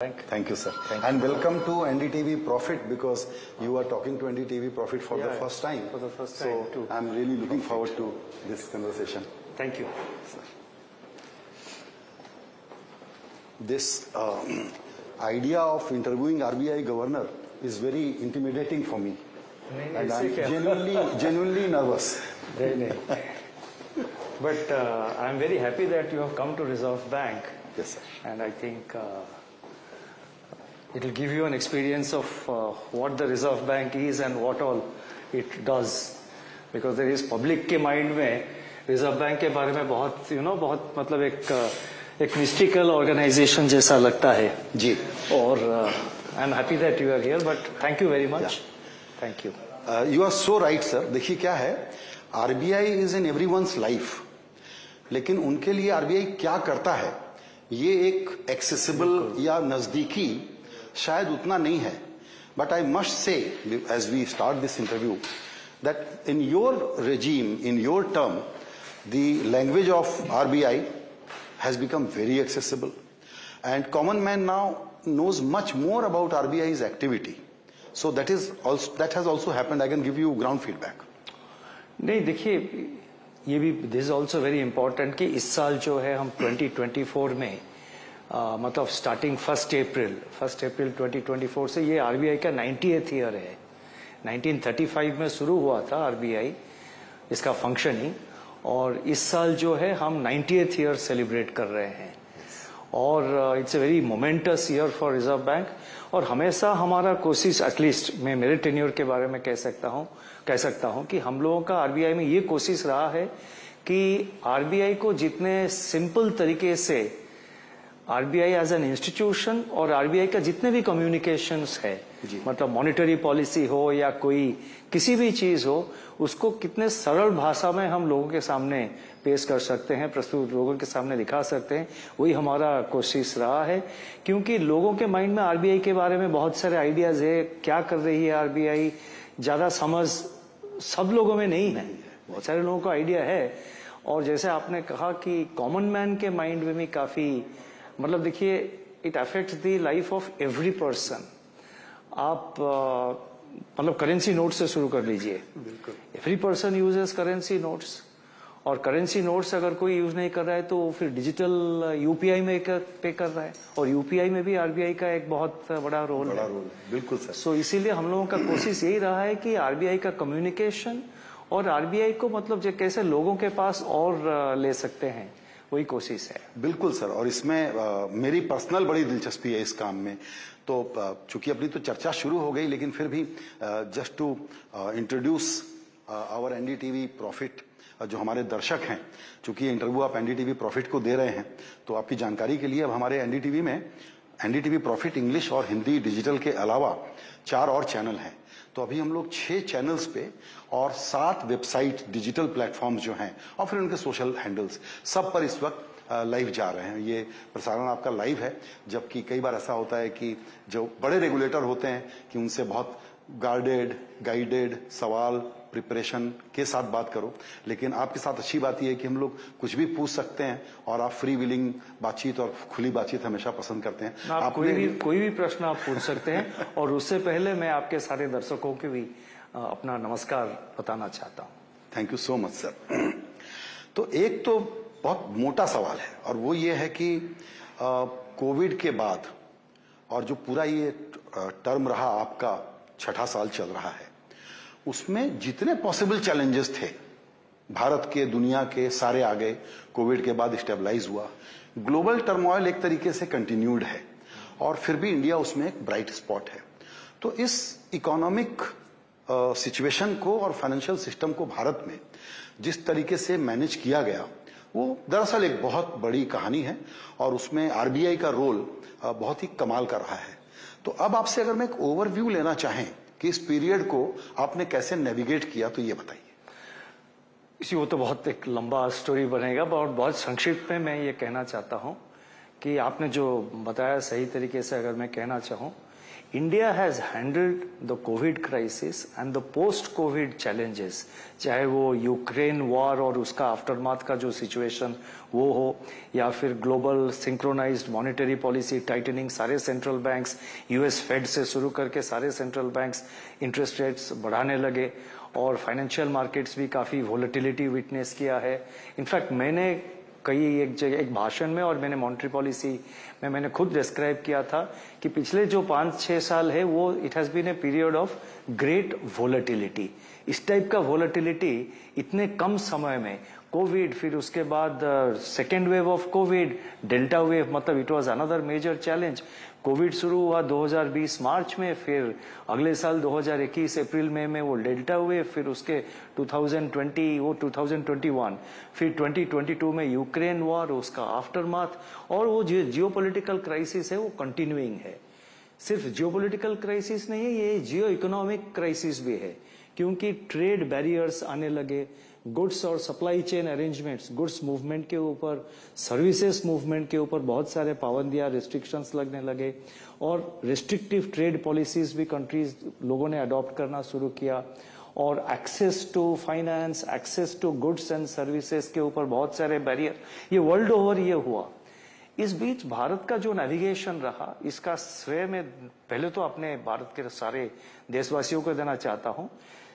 Thank you, sir. Thank and you. welcome to NDTV Profit because you are talking to NDTV Profit for yeah, the first time. For the first time. So too. I'm really looking forward to this conversation. Thank you. This uh, idea of interviewing RBI governor is very intimidating for me. and I'm genuinely, genuinely nervous. but uh, I'm very happy that you have come to Reserve Bank. Yes, sir. And I think... Uh, it will give you an experience of uh, what the Reserve Bank is and what all it does. Because there is public के mind में Reserve Bank के बारे में बहुत you know बहुत मतलब एक uh, एक mystical organization जैसा लगता है जी और I am happy that you are here but thank you very much thank you you are so right sir देखिए क्या है RBI is in every life लेकिन उनके लिए आरबीआई क्या करता है ये एक एक्सेसिबल या नजदीकी शायद उतना नहीं है but I must say as we start this interview that in your regime in your term the language of RBI has become very accessible and common man now knows much more about RBI's activity. So that is also that has also happened. I can give you ground feedback. नहीं देखिए ये भी this is also very important कि इस साल जो है हम 2024 में मतलब starting first April first April 2024 से ये आरबीआई का 90th ईयर है। 1935 में शुरू हुआ था आरबीआई इसका फंक्शनिंग और इस साल जो है हम 90th ईयर सेलिब्रेट कर रहे हैं। और it's a very momentous year for Reserve Bank और हमेशा हमारा कोशिश एटलीस्ट मैं, मेरे टेन्योर के बारे में कह सकता हूँ, कह सकता हूँ कि हम लोगों का आरबीआई में ये कोशिश रहा है कि आरबीआई को जितने सिंपल तरीके से आरबीआई एज एन इंस्टीट्यूशन और आरबीआई का जितने भी कम्युनिकेशंस है मतलब मॉनिटरी पॉलिसी हो या कोई किसी भी चीज़ हो उसको कितने सरल भाषा में हम लोगों के सामने पेश कर सकते हैं प्रस्तुत लोगों के सामने दिखा सकते हैं वही हमारा कोशिश रहा है। क्योंकि लोगों के माइंड में आरबीआई के बारे में बहुत सारे आइडियाज़ है क्या कर रही है आरबीआई ज़्यादा समझ सब लोगों में नहीं है बहुत सारे लोगों को आइडिया है। और जैसे आपने कहा कि कॉमन मैन के माइंड में भी काफ़ी मतलब देखिए it affect the life of every person आप मतलब करेंसी नोट से शुरू कर लीजिए। बिल्कुल। Every person uses currency notes और करेंसी नोट्स अगर कोई यूज़ नहीं कर रहा है तो फिर डिजिटल यूपीआई में कर- पे कर रहा है। और यूपीआई में भी आरबीआई का एक बहुत बड़ा रोल बड़ा है। रोल बिल्कुल सर। सो इसीलिए हम लोगों का कोशिश यही रहा है कि आरबीआई का कम्युनिकेशन और आरबीआई को मतलब कैसे लोगों के पास और ले सकते हैं। वही कोशिश है। बिल्कुल सर और इसमें आ, मेरी पर्सनल बड़ी दिलचस्पी है इस काम में। तो चूँकि अपनी तो चर्चा शुरू हो गई लेकिन फिर भी just to introduce our NDTV Profit जो हमारे दर्शक हैं चूँकि इंटरव्यू आप एनडीटीवी प्रॉफिट को दे रहे हैं तो आपकी जानकारी के लिए अब हमारे एनडीटीवी में एनडीटीवी प्रॉफिट इंग्लिश और हिंदी डिजिटल के अलावा चार और चैनल हैं। तो अभी हम लोग छह चैनल्स पे और सात वेबसाइट डिजिटल प्लेटफॉर्म्स जो हैं और फिर उनके सोशल हैंडल्स, सब पर इस वक्त लाइव जा रहे हैं। ये प्रसारण आपका लाइव है, जबकि कई बार ऐसा होता है कि जो बड़े रेगुलेटर होते हैं कि उनसे बहुत गार्डेड, गाइडेड सवाल प्रिपरेशन के साथ बात करो लेकिन आपके साथ अच्छी बात यह है कि हम लोग कुछ भी पूछ सकते हैं और आप फ्री विलिंग बातचीत और खुली बातचीत हमेशा पसंद करते हैं। आप कोई भी कोई भी प्रश्न आप पूछ सकते हैं और उससे पहले मैं आपके सारे दर्शकों के भी अपना नमस्कार बताना चाहता हूँ। Thank you so much sir तो एक तो बहुत मोटा सवाल है और वो ये है कि कोविड के बाद और जो पूरा ये टर्म रहा आपका छठा साल चल रहा है उसमें जितने पॉसिबल चैलेंजेस थे, भारत के, दुनिया के, सारे आ गए कोविड के बाद स्टेबलाइज हुआ ग्लोबल टर्मोइल एक तरीके से कंटिन्यूड है, और फिर भी इंडिया उसमें एक ब्राइट स्पॉट है। तो इस इकोनॉमिक सिचुएशन को और फाइनेंशियल सिस्टम को भारत में जिस तरीके से मैनेज किया गया, वो दरअसल एक बहुत बड़ी कहानी है, और उसमें आरबीआई का रोल बहुत ही कमाल का रहा है। तो अब आपसे अगर मैं एक ओवरव्यू लेना चाहें कि इस पीरियड को आपने कैसे नेविगेट किया तो ये बताइए। इसी वो तो बहुत एक लंबा स्टोरी बनेगा और बहुत संक्षिप्त में मैं ये कहना चाहता हूँ कि आपने जो बताया सही तरीके से अगर मैं कहना चाहूँ India has handled the COVID crisis and the post-COVID challenges, चाहे वो यूक्रेन वॉर और उसका आफ्टरमाथ का जो सिचुएशन वो हो या फिर global synchronised monetary policy tightening सारे सेंट्रल बैंक्स यूएस फेड से शुरू करके सारे सेंट्रल बैंक्स इंटरेस्ट रेट्स बढ़ाने लगे और फाइनेंशियल मार्केट्स भी काफ़ी वोलेटिलिटी विटनेस किया है। इनफैक्ट मैंने कई एक जगह, एक भाषण में और मैंने मॉनिटरी पॉलिसी में मैंने खुद डिस्क्राइब किया था कि पिछले जो पाँच, छह साल है, वो it has been a period of great volatility इस टाइप का वोलेटिलिटी इतने कम समय में कोविड फिर उसके बाद second wave of covid delta wave मतलब it was another major challenge covid शुरू हुआ 2020 मार्च में, फिर अगले साल 2021 अप्रैल में में वो डेल्टा हुए, फिर उसके 2020 वो 2021 फिर 2022 में यूक्रेन वॉर, उसका आफ्टरमाथ और वो जो जियो पोलिटिकल क्राइसिस है वो कंटिन्यूइंग है। सिर्फ़ जियो पोलिटिकल क्राइसिस नहीं है ये जियो इकोनॉमिक क्राइसिस भी है, क्योंकि ट्रेड बैरियर्स आने लगे गुड्स और supply chain arrangements goods movement के ऊपर सर्विसेज़ मूवमेंट के ऊपर बहुत सारे पाबंदियाँ रिस्ट्रिक्शंस लगने लगे और रिस्ट्रिक्टिव ट्रेड पॉलिसीज़ भी कंट्रीज़ लोगों ने अडॉप्ट करना शुरू किया और access to finance access to goods and services के ऊपर बहुत सारे बैरियर ये वर्ल्ड ओवर ये हुआ। इस बीच भारत का जो नेविगेशन रहा, इसका श्रेय में पहले तो अपने भारत के सारे देशवासियों को देना चाहता हूँ।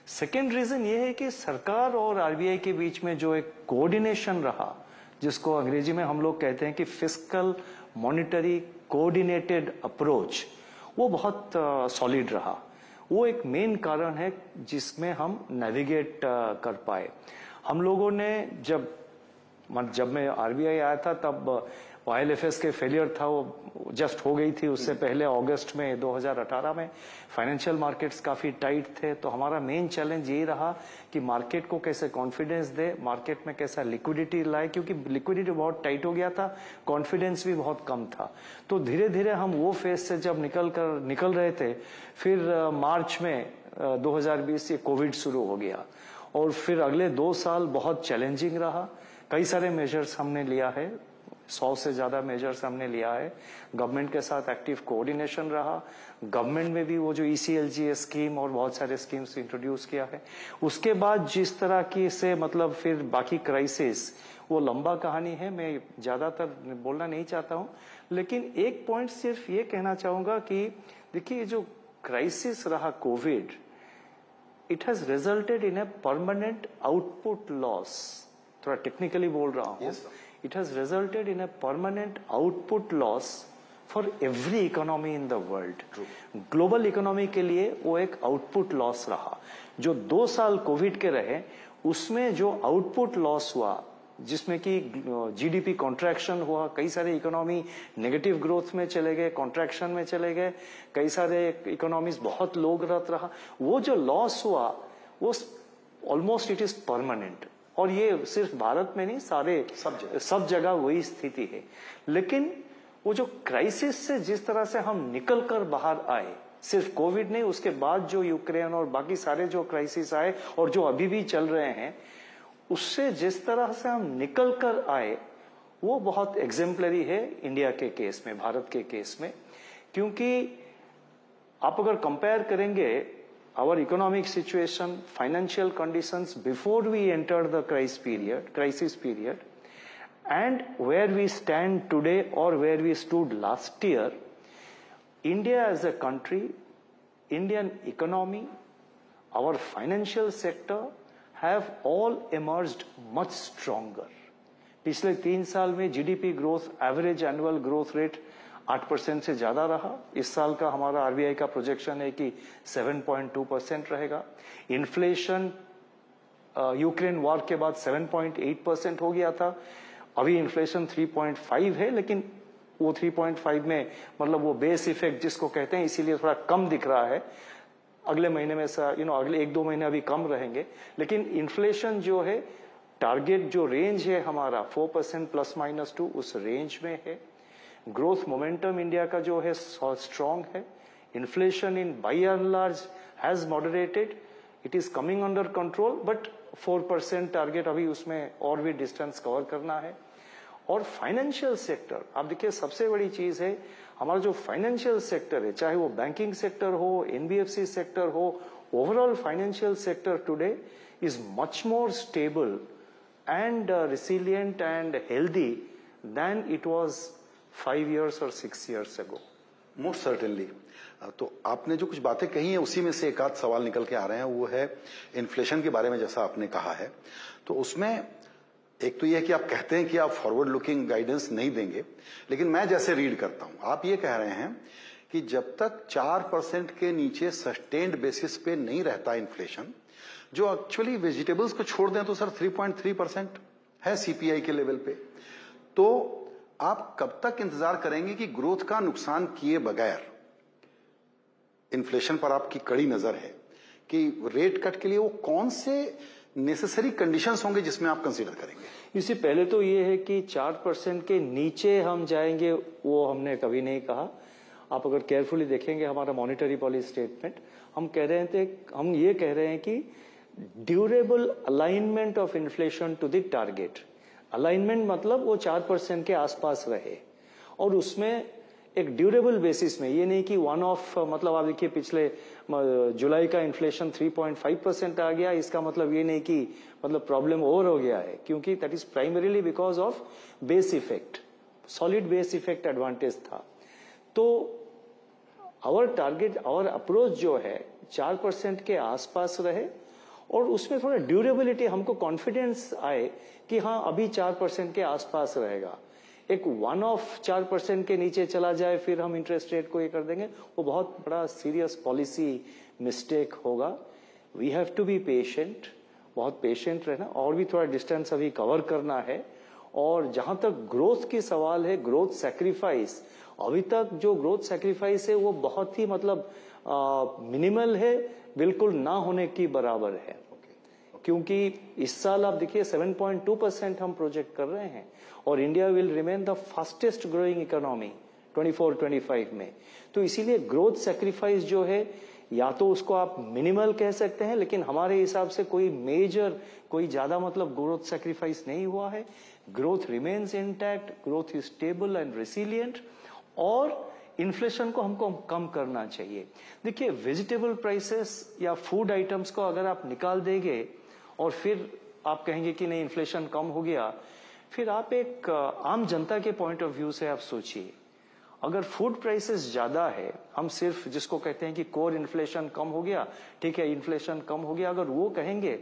सेकेंड रीजन ये है कि सरकार और आरबीआई के बीच में जो एक कोऑर्डिनेशन रहा जिसको अंग्रेज़ी में हम लोग कहते हैं कि फ़िज़िकल मॉनिटरी कोऑर्डिनेटेड अप्रोच वो बहुत सॉलिड uh, रहा। वो एक मेन कारण है जिसमें हम नेविगेट uh, कर पाए। हम लोगों ने जब जब मैं आरबीआई आया था तब वाईएलएफएस के फेलियर था, वो जस्ट हो गई थी उससे पहले अगस्त में 2018 में। फाइनेंशियल मार्केट्स काफ़ी टाइट थे तो हमारा मेन चैलेंज यही रहा कि मार्केट को कैसे कॉन्फिडेंस दे मार्केट में कैसा लिक्विडिटी लाए, क्योंकि लिक्विडिटी बहुत टाइट हो गया था कॉन्फिडेंस भी बहुत कम था। तो धीरे धीरे हम वो फ़ेज़ से जब निकल कर, निकल रहे थे, फिर मार्च में 2020 से कोविड शुरू हो गया। और फिर अगले दो साल बहुत चैलेंजिंग रहा। कई सारे मेजर्स हमने लिया है। सौ से ज़्यादा मेजर्स हमने लिया है। गवर्नमेंट के साथ एक्टिव कोऑर्डिनेशन रहा। गवर्नमेंट में भी वो जो ईसीएलजी स्कीम और बहुत सारे स्कीम्स इंट्रोड्यूस किया है। उसके बाद जिस तरह की से मतलब फिर बाकी क्राइसिस वो लंबा कहानी है। मैं ज़्यादातर बोलना नहीं चाहता हूँ। लेकिन एक पॉइंट सिर्फ़ ये कहना चाहूँगा कि देखिए जो क्राइसिस रहा covid it has resulted in a permanent output loss थोड़ा टेक्निकली बोल रहा हूँ। Yes, it has resulted in a permanent output loss for every economy in the world global economy के लिए वो एक आउटपुट लॉस रहा। जो दो साल कोविड के रहे उसमें जो आउटपुट लॉस हुआ जिसमें कि जीडीपी कॉन्ट्रैक्शन हुआ कई सारे इकोनॉमी नेगेटिव ग्रोथ में चले गए कॉन्ट्रैक्शन में चले गए कई सारे इकोनॉमीज बहुत लो ग्रोथ रहा। वो जो लॉस हुआ वो ऑलमोस्ट इट इज़ परमानेंट और ये सिर्फ़ भारत में नहीं सारे सब जगह। सब जगह वही स्थिति है। लेकिन वो जो क्राइसिस से जिस तरह से हम निकल कर बाहर आए सिर्फ़ कोविड नहीं उसके बाद जो यूक्रेन और बाकी सारे जो क्राइसिस आए और जो अभी भी चल रहे हैं उससे जिस तरह से हम निकल कर आए वो बहुत एग्जेम्पलरी है इंडिया के केस में भारत के केस में। क्योंकि आप अगर कंपेयर करेंगे our economic situation, financial conditions before we entered the crisis period, crisis period, and where we stand today or where we stood last year, India as a country, Indian economy, our financial sector have all emerged much stronger. पिछले तीन साल में GDP growth average annual growth rate आठ percent से ज़्यादा रहा। इस साल का हमारा आरबीआई का प्रोजेक्शन है कि 7.2 परसेंट रहेगा। इन्फ्लेशन यूक्रेन वॉर के बाद 7.8 परसेंट हो गया था। अभी इन्फ्लेशन 3.5 है, लेकिन वो 3.5 में मतलब वो बेस इफ़ेक्ट जिसको कहते हैं, इसीलिए थोड़ा कम दिख रहा है। अगले महीने में यू नो अगले एक दो महीने अभी कम रहेंगे। लेकिन इन्फ्लेशन जो है टारगेट जो रेंज है हमारा four percent plus minus two उस रेंज में है। ग्रोथ मोमेंटम इंडिया का जो है स्ट्रांग है inflation in by and large has moderated it is coming under control but four percent target अभी उसमें और भी डिस्टेंस कवर करना है और फाइनेंशियल सेक्टर आप देखिए सबसे बड़ी चीज़ है हमारा जो फाइनेंशियल सेक्टर है चाहे वो बैंकिंग सेक्टर हो एनबीएफसी सेक्टर हो overall financial sector today is much more stable and resilient and healthy than it was five years or six years ago most certainly तो आपने जो कुछ बातें कही हैं, उसी में से एक आध सवाल निकल के आ रहे हैं, वो है इन्फ्लेशन के बारे में, जैसा आपने कहा है। तो उसमें एक तो यह है कि आप कहते हैं कि आप फॉरवर्ड लुकिंग गाइडेंस नहीं देंगे, लेकिन मैं जैसे रीड करता हूँ। आप ये कह रहे हैं कि जब तक चार परसेंट के नीचे सस्टेन्ड बेसिस पे नहीं रहता इन्फ्लेशन जो एक्चुअली वेजिटेबल्स को छोड़ दें तो सर 3.3 परसेंट है सीपीआई के लेवल पे। तो आप कब तक इंतज़ार करेंगे कि ग्रोथ का नुकसान किए बगैर? इन्फ्लेशन पर आपकी कड़ी नज़र है कि रेट कट के लिए वो कौन से नेसेसरी कंडीशंस होंगे जिसमें आप कंसीडर करेंगे? इससे पहले तो ये है कि चार परसेंट के नीचे हम जाएँगे, वो हमने कभी नहीं कहा। आप अगर केयरफुली देखेंगे हमारा मॉनिटरी पॉलिसी स्टेटमेंट हम कह रहे थे, हम ये कह रहे हैं कि durable alignment of inflation to the target alignment मतलब वो चार परसेंट के आसपास रहे। और उसमें एक ड्यूरेबल बेसिस में, ये नहीं कि वन ऑफ़ मतलब आप देखिए पिछले जुलाई का इन्फ्लेशन 3.5 परसेंट आ गया, इसका मतलब ये नहीं कि मतलब प्रॉब्लम ओवर हो गया है, क्योंकि that is primarily because of base effect solid base effect advantage था। तो आवर टारगेट आवर अप्रोच जो है, चार परसेंट के आसपास रहे और उसमें थोड़ा ड्यूरेबिलिटी हमको कॉन्फिडेंस आए कि हाँ अभी चार परसेंट के आसपास रहेगा। एक वन ऑफ़ चार परसेंट के नीचे चला जाए, फिर हम इंटरेस्ट रेट को ये कर देंगे। वो बहुत बड़ा सीरियस पॉलिसी मिस्टेक होगा। We have to be patient बहुत पेशेंट रहना। और भी थोड़ा डिस्टेंस अभी कवर करना है। और जहाँ तक ग्रोथ की सवाल है ग्रोथ सेक्रीफाइस अभी तक जो ग्रोथ सेक्रीफाइस है, वो बहुत ही मतलब मिनिमल है, बिल्कुल ना होने की बराबर है। क्योंकि इस साल आप देखिए 7.2 परसेंट हम प्रोजेक्ट कर रहे हैं और India will remain the fastest growing economy 24-25 में। तो इसीलिए ग्रोथ सेक्रीफाइस जो है, या तो उसको आप मिनिमल कह सकते हैं, लेकिन हमारे हिसाब से कोई मेजर कोई ज़्यादा मतलब ग्रोथ सेक्रीफाइस नहीं हुआ है। Growth remains intact growth is stable and resilient और इन्फ्लेशन को हमको कम करना चाहिए। देखिए वेजिटेबल प्राइसेस या फ़ूड आइटम्स को अगर आप निकाल देंगे और फिर आप कहेंगे कि नहीं इन्फ्लेशन कम हो गया। फिर आप एक आम जनता के पॉइंट ऑफ़ व्यू से आप सोचिए। अगर फ़ूड प्राइसेस ज़्यादा है हम सिर्फ़ जिसको कहते हैं कि कोर इन्फ्लेशन कम हो गया ठीक है इन्फ्लेशन कम हो गया अगर वो कहेंगे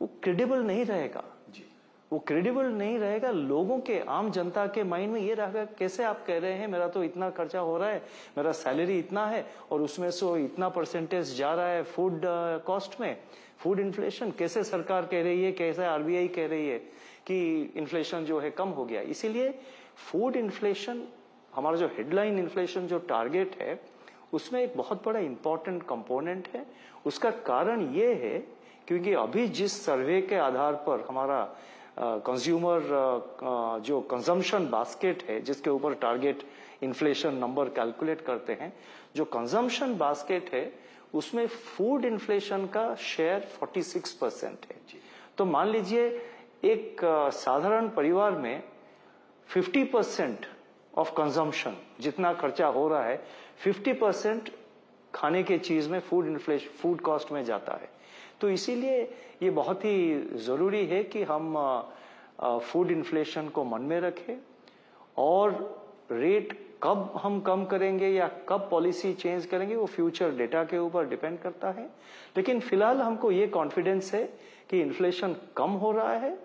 वो क्रेडिबल नहीं रहेगा। जी। वो क्रेडिबल नहीं रहेगा लोगों के आम जनता के माइंड में ये रहेगा कैसे आप कह रहे हैं मेरा तो इतना खर्चा हो रहा है मेरा सैलरी इतना है और उसमें से इतना परसेंटेज जा रहा है फ़ूड कॉस्ट में। फ़ूड इन्फ्लेशन कैसे सरकार कह रही है कैसे आरबीआई कह रही है कि इन्फ्लेशन जो है कम हो गया। इसीलिए फ़ूड इन्फ्लेशन हमारा जो हेडलाइन इन्फ्लेशन जो टारगेट है उसमें एक बहुत बड़ा इंपॉर्टेंट कंपोनेंट है। उसका कारण ये है क्योंकि अभी जिस सर्वे के आधार पर हमारा कंज्यूमर uh, uh, जो कंजम्पशन बास्केट है जिसके ऊपर टारगेट इन्फ्लेशन नंबर कैलकुलेट करते हैं जो कंजम्पशन बास्केट है उसमें फ़ूड इन्फ्लेशन का शेयर 46 परसेंट है। तो मान लीजिए एक साधारण परिवार में 50 परसेंट ऑफ़ कंजम्पशन जितना खर्चा हो रहा है 50 परसेंट खाने के चीज़ में फ़ूड इन्फ्लेशन फ़ूड कॉस्ट में जाता है। तो इसीलिए ये बहुत ही ज़रूरी है कि हम फ़ूड इन्फ्लेशन को मन में रखें और रेट कब हम कम करेंगे या कब पॉलिसी चेंज करेंगे, वो फ्यूचर डेटा के ऊपर डिपेंड करता है। लेकिन फ़िलहाल हमको ये कॉन्फिडेंस है कि इन्फ्लेशन कम हो रहा है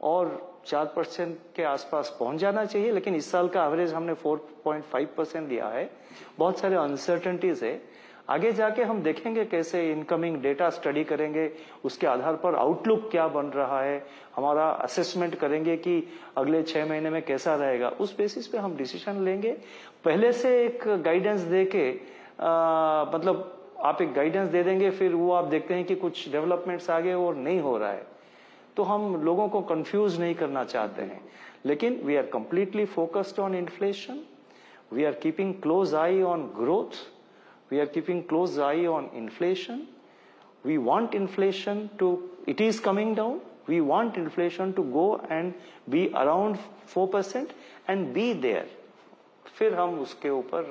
और चार परसेंट के आसपास पहुँच जाना चाहिए, लेकिन इस साल का एवरेज हमने 4.5 परसेंट दिया है। बहुत सारे अनसर्टनिटीज है। आगे जाके हम देखेंगे कैसे इनकमिंग डेटा स्टडी करेंगे उसके आधार पर आउटलुक क्या बन रहा है हमारा असेसमेंट करेंगे कि अगले छह महीने में कैसा रहेगा। उस बेसिस पे हम डिसीज़न लेंगे। पहले से एक गाइडेंस दे के आ, मतलब आप एक गाइडेंस दे देंगे फिर वो आप देखते हैं कि कुछ डेवलपमेंट्स आगे और नहीं हो रहा है। तो हम लोगों को कंफ्यूज नहीं करना चाहते हैं। लेकिन we are completely focused on inflation we are keeping close eye on growth We are keeping close eye on inflation. We want inflation to, it is coming down. We want inflation to go and be around 4% and be there फिर हम उसके ऊपर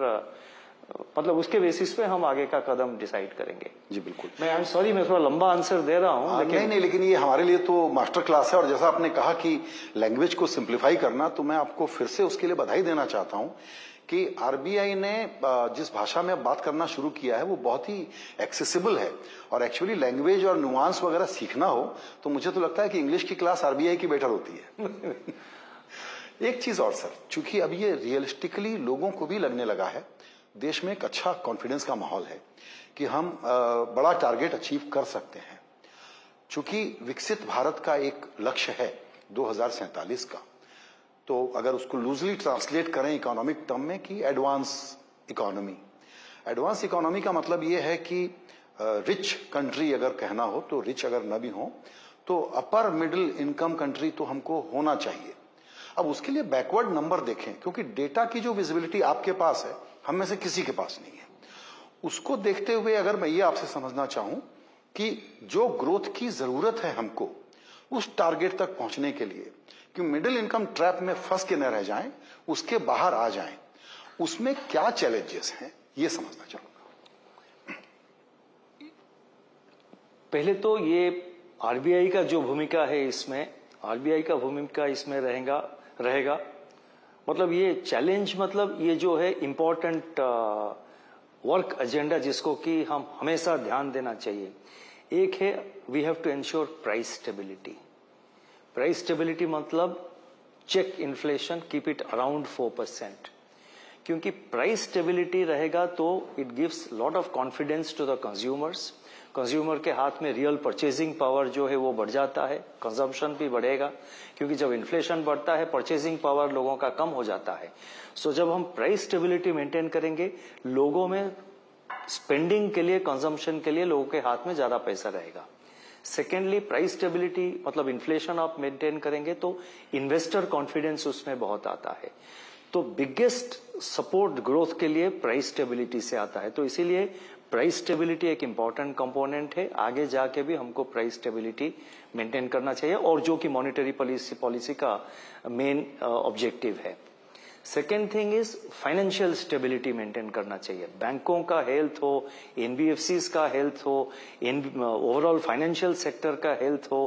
मतलब उसके basis पे हम आगे का कदम डिसाइड करेंगे जी बिल्कुल मैं आई एम सॉरी मैं थोड़ा लंबा आंसर दे रहा हूँ हाँ, नहीं नहीं लेकिन ये हमारे लिए तो मास्टर क्लास है और जैसा आपने कहा कि लैंग्वेज को सिंप्लीफाई करना तो मैं आपको फिर से उसके लिए बधाई देना चाहता हूँ कि आरबीआई ने जिस भाषा में अब बात करना शुरू किया है, वो बहुत ही एक्सेसिबल है। और एक्चुअली लैंग्वेज और नुआंस वगैरह सीखना हो तो मुझे तो लगता है कि इंग्लिश की क्लास आरबीआई की बेटर होती है। एक चीज़ और सर चूँकि अब ये रियलिस्टिकली लोगों को भी लगने लगा है, देश में एक अच्छा कॉन्फिडेंस का माहौल है कि हम बड़ा टारगेट अचीव कर सकते हैं। चूँकि विकसित भारत का एक लक्ष्य है दो का। तो अगर उसको लूजली ट्रांसलेट करें इकोनॉमिक टर्म में कि एडवांस इकोनॉमी एडवांस इकोनॉमी का मतलब ये है कि रिच कंट्री अगर कहना हो तो रिच अगर न भी हो तो अपर मिडिल इनकम कंट्री तो हमको होना चाहिए। अब उसके लिए बैकवर्ड नंबर देखें, क्योंकि डेटा की जो विजिबिलिटी आपके पास है, हम में से किसी के पास नहीं है। उसको देखते हुए अगर मैं ये आपसे समझना चाहूँ कि जो ग्रोथ की ज़रूरत है हमको, उस टारगेट तक पहुँचने के लिए कि मिडिल इनकम ट्रैप में फंस के न रह जाएँ, उसके बाहर आ जाएँ। उसमें क्या चैलेंजेस हैं, ये समझना चाहूँगा। पहले तो ये आरबीआई का जो भूमिका है इसमें आरबीआई का भूमिका इसमें रहेगा रहेगा। मतलब ये चैलेंज मतलब ये जो है इम्पोर्टेंट वर्क एजेंडा जिसको कि हम हमेशा ध्यान देना चाहिए। एक है we have to ensure price stability price stability मतलब check inflation keep it around four percent क्योंकि प्राइस स्टेबिलिटी रहेगा तो it gives lot of confidence to the consumers consumer के हाथ में रियल परचेजिंग पावर जो है वो बढ़ जाता है कंजम्पशन भी बढ़ेगा क्योंकि जब इन्फ्लेशन बढ़ता है परचेजिंग पावर लोगों का कम हो जाता है। सो so, जब हम प्राइस स्टेबिलिटी मेंटेन करेंगे लोगों में स्पेंडिंग के लिए कंजम्पशन के लिए लोगों के हाथ में ज़्यादा पैसा रहेगा। सेकेंडली प्राइस स्टेबिलिटी मतलब इन्फ्लेशन आप मेंटेन करेंगे तो इन्वेस्टर कॉन्फिडेंस उसमें बहुत आता है। तो बिगेस्ट सपोर्ट ग्रोथ के लिए प्राइस स्टेबिलिटी से आता है। तो इसीलिए प्राइस स्टेबिलिटी एक इंपॉर्टेंट कंपोनेंट है। आगे जाके भी हमको प्राइस स्टेबिलिटी मेंटेन करना चाहिए और जो कि मॉनिटरी पॉलिसी पॉलिसी का मेन ऑब्जेक्टिव है। Second thing is financial stability maintain करना चाहिए। बैंकों का हेल्थ हो एनबीएफसी का हेल्थ हो ओवरऑल फाइनेंशियल सेक्टर का हेल्थ हो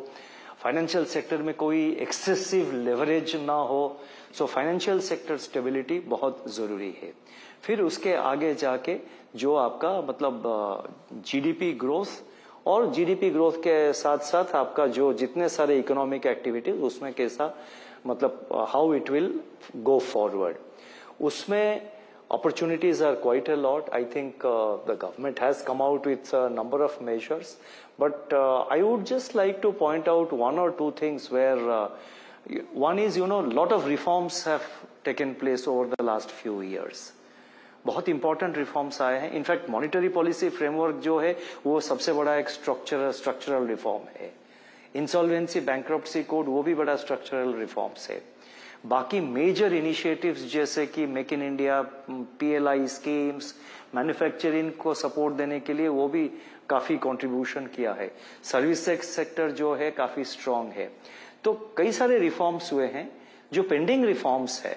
फाइनेंशियल सेक्टर में कोई एक्सेसिव लेवरेज ना हो। सो फाइनेंशियल सेक्टर स्टेबिलिटी बहुत ज़रूरी है। फिर उसके आगे जाके जो आपका मतलब जीडीपी ग्रोथ और जीडीपी ग्रोथ के साथ साथ आपका जो जितने सारे इकोनॉमिक एक्टिविटीज़ उसमें कैसा मतलब how it will go forward उसमें opportunities are quite a lot. I think uh, the government has come out with a number of measures, but uh, I would just like to point out one or two things where uh, one is, you know, a lot of reforms have taken place over the last few years. बहुत important reforms आए हैं in fact monetary policy framework जो है वो सबसे बड़ा एक structural structural reform है इंसॉल्वेंसी बैंक्रप्सी कोड वो भी बड़ा स्ट्रक्चरल रिफॉर्म्स है। बाकी मेजर इनिशिएटिव्स जैसे कि make in India PLI schemes manufacturing को सपोर्ट देने के लिए वो भी काफ़ी कंट्रीब्यूशन किया है। सर्विस सेक्टर जो है काफ़ी स्ट्रांग है। तो कई सारे रिफॉर्म्स हुए हैं जो पेंडिंग रिफॉर्म्स है।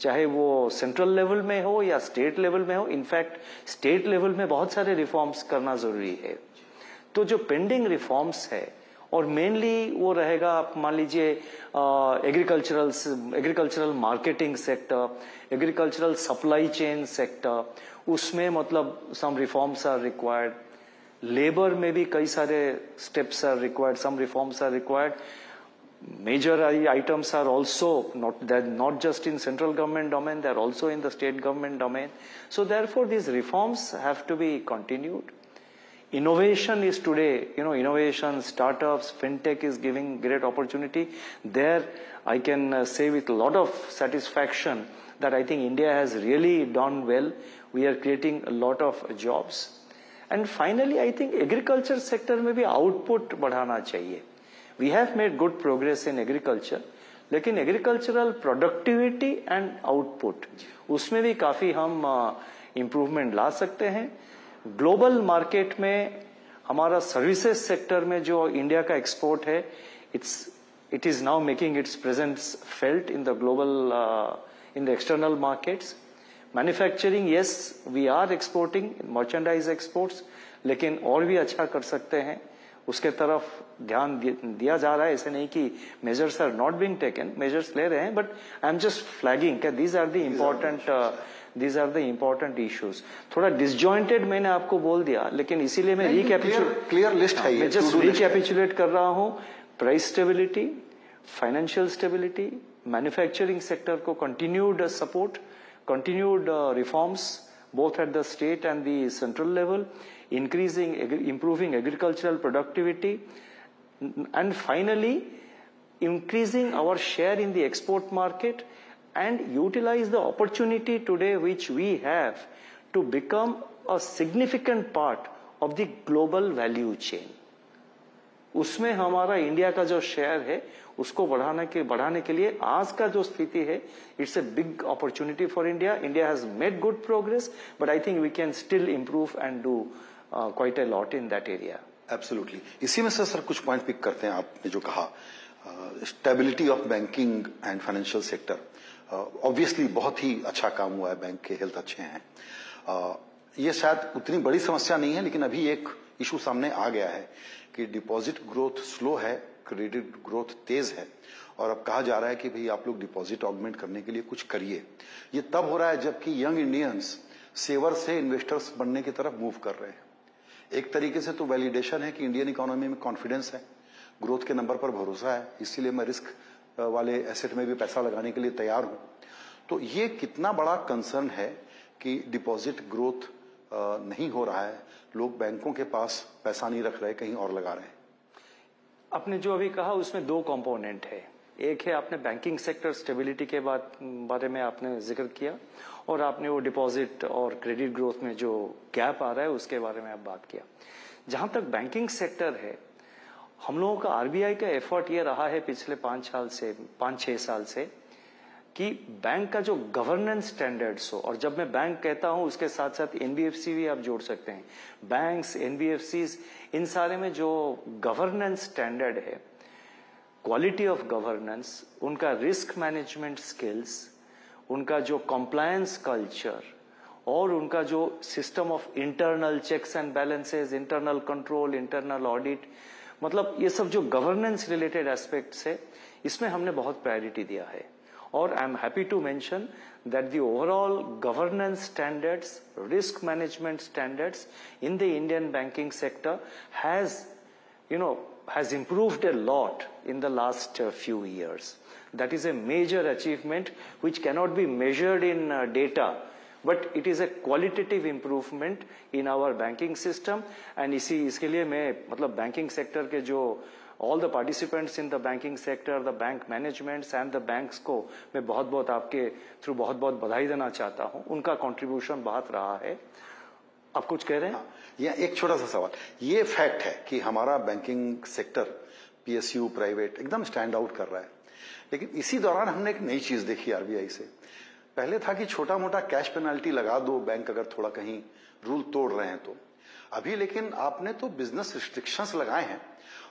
चाहे वो सेंट्रल लेवल में हो या स्टेट लेवल में हो इनफैक्ट स्टेट लेवल में बहुत सारे रिफॉर्म्स करना ज़रूरी है। तो जो पेंडिंग रिफॉर्म्स है और मेनली वो रहेगा, आप मान लीजिए agricultural agricultural marketing sector agricultural supply chain sector उसमें मतलब some reforms are required labour में भी कई सारे steps are required some reforms are required major items are also not that not just in central government domain they are also in the state government domain so therefore these reforms have to be continued innovation is today you know innovation startups fintech is giving great opportunity there i can uh, say with a lot of satisfaction that i think india has really done well we are creating a lot of jobs and finally i think agriculture sector में भी output बढ़ाना चाहिए we have made good progress in agriculture लेकिन agricultural productivity and output उसमें भी काफी हम improvement ला सकते हैं ग्लोबल मार्केट में हमारा सर्विसेज़ सेक्टर में जो इंडिया का एक्सपोर्ट है it's it is now making its presence felt in the global in the external markets manufacturing yes we are exporting merchandise exports लेकिन और भी अच्छा कर सकते हैं। उसके तरफ़ ध्यान दिया जा रहा है। ऐसे नहीं कि measures are not being taken measures ले रहे हैं but I am just flagging these are the important these are the important issues थोड़ा डिसजॉइंटेड मैंने आपको बोल दिया लेकिन इसीलिए मैं रिकैपिचुलेट क्लियर लिस्ट है मैं जस्ट रिकैपिचुलेट कर रहा हूँ। Price stability financial stability manufacturing sector को continued support continued reforms both at the state and the central level, increasing, improving agricultural productivity, and finally, increasing our share in the export market and utilize the opportunity today which we have to become a significant part of the global value chain. उसमें हमारा India का जो share है, उसको बढ़ाने के बढ़ाने के लिए आज का जो स्थिति है it's a big opportunity for India India has made good progress but I think we can still improve and do quite a lot in that area absolutely इसी में से सर कुछ पॉइंट पिक करते हैं आपने जो कहा stability of banking and financial sector obviously बहुत ही अच्छा काम हुआ है बैंक के हेल्थ अच्छे हैं। uh, ये शायद उतनी बड़ी समस्या नहीं है लेकिन अभी एक इशू सामने आ गया है कि डिपॉजिट ग्रोथ स्लो है क्रेडिट ग्रोथ तेज है। और अब कहा जा रहा है कि भाई आप लोग डिपॉजिट ऑगमेंट करने के लिए कुछ करिए। ये तब हो रहा है जबकि यंग इंडियंस सेवर से इन्वेस्टर्स बनने की तरफ़ मूव कर रहे हैं। एक तरीके से तो वैलिडेशन है कि इंडियन इकोनॉमी में कॉन्फिडेंस है ग्रोथ के नंबर पर भरोसा है इसीलिए मैं रिस्क वाले एसेट में भी पैसा लगाने के लिए तैयार हूँ। तो ये कितना बड़ा कंसर्न है कि डिपॉजिट ग्रोथ नहीं हो रहा है। लोग बैंकों के पास पैसा नहीं रख रहे, कहीं और लगा रहे हैं। आपने जो अभी कहा, उसमें दो कंपोनेंट है। एक है आपने बैंकिंग सेक्टर स्टेबिलिटी के बाद बारे में आपने ज़िक्र किया, और आपने वो डिपॉजिट और क्रेडिट ग्रोथ में जो गैप आ रहा है, उसके बारे में आप बात किया। जहाँ तक बैंकिंग सेक्टर है हम लोगों का आरबीआई का एफर्ट ये रहा है पिछले पाँच साल से, पाँच छह साल से, कि बैंक का जो गवर्नेंस स्टैंडर्ड्स हो, और जब मैं बैंक कहता हूँ, उसके साथ साथ एनबीएफसी भी आप जोड़ सकते हैं। बैंक्स एनबीएफसी इन सारे में जो गवर्नेंस स्टैंडर्ड है क्वालिटी ऑफ़ गवर्नेंस उनका रिस्क मैनेजमेंट स्किल्स उनका जो कंप्लायंस कल्चर और उनका जो system of internal checks and balances internal control internal audit मतलब ये सब जो गवर्नेंस रिलेटेड एस्पेक्ट है, इसमें हमने बहुत प्रायोरिटी दिया है। और I am happy to mention that the overall governance standards risk management standards in the Indian banking sector has you know has improve a lot in the last few years that is a major achievement which cannot be measured in data but it is a qualitative improvement in our banking system and इसी इसके लिए मैं मतलब banking sector के जो all the participants in the banking sector the bank managements and the banks को मैं बहुत बहुत आपके थ्रू बहुत बहुत बधाई देना चाहता हूँ। उनका कंट्रीब्यूशन बहुत रहा है। आप कुछ कह रहे हैं? या एक छोटा सा सवाल। ये फैक्ट है कि हमारा बैंकिंग सेक्टर पीएसयू प्राइवेट एकदम स्टैंड आउट कर रहा है। लेकिन इसी दौरान हमने एक नई चीज़ देखी आरबीआई से। पहले था कि छोटा मोटा कैश पेनाल्टी लगा दो बैंक अगर थोड़ा कहीं रूल तोड़ रहे हैं तो। अभी लेकिन आपने तो बिज़नेस रिस्ट्रिक्शंस लगाए हैं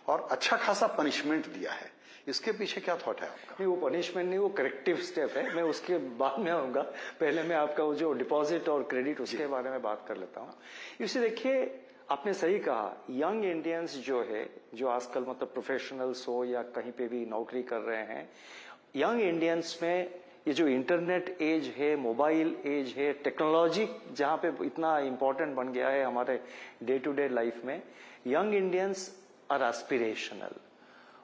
और अच्छा खासा पनिशमेंट दिया है। इसके पीछे क्या थॉट है आपका? नहीं वो पनिशमेंट नहीं वो करेक्टिव स्टेप है। मैं उसके बाद में आऊँगा। पहले मैं आपका वो जो डिपॉजिट और क्रेडिट उसके बारे में बात कर लेता हूँ। इसे देखिए आपने सही कहा यंग इंडियंस जो है जो आजकल मतलब प्रोफेशनल्स हो या कहीं पे भी नौकरी कर रहे हैं यंग इंडियंस में ये जो इंटरनेट एज है मोबाइल एज है टेक्नोलॉजी जहाँ पे इतना इंपॉर्टेंट बन गया है हमारे डे टू डे लाइफ में यंग इंडियंस आर एस्पिरेशनल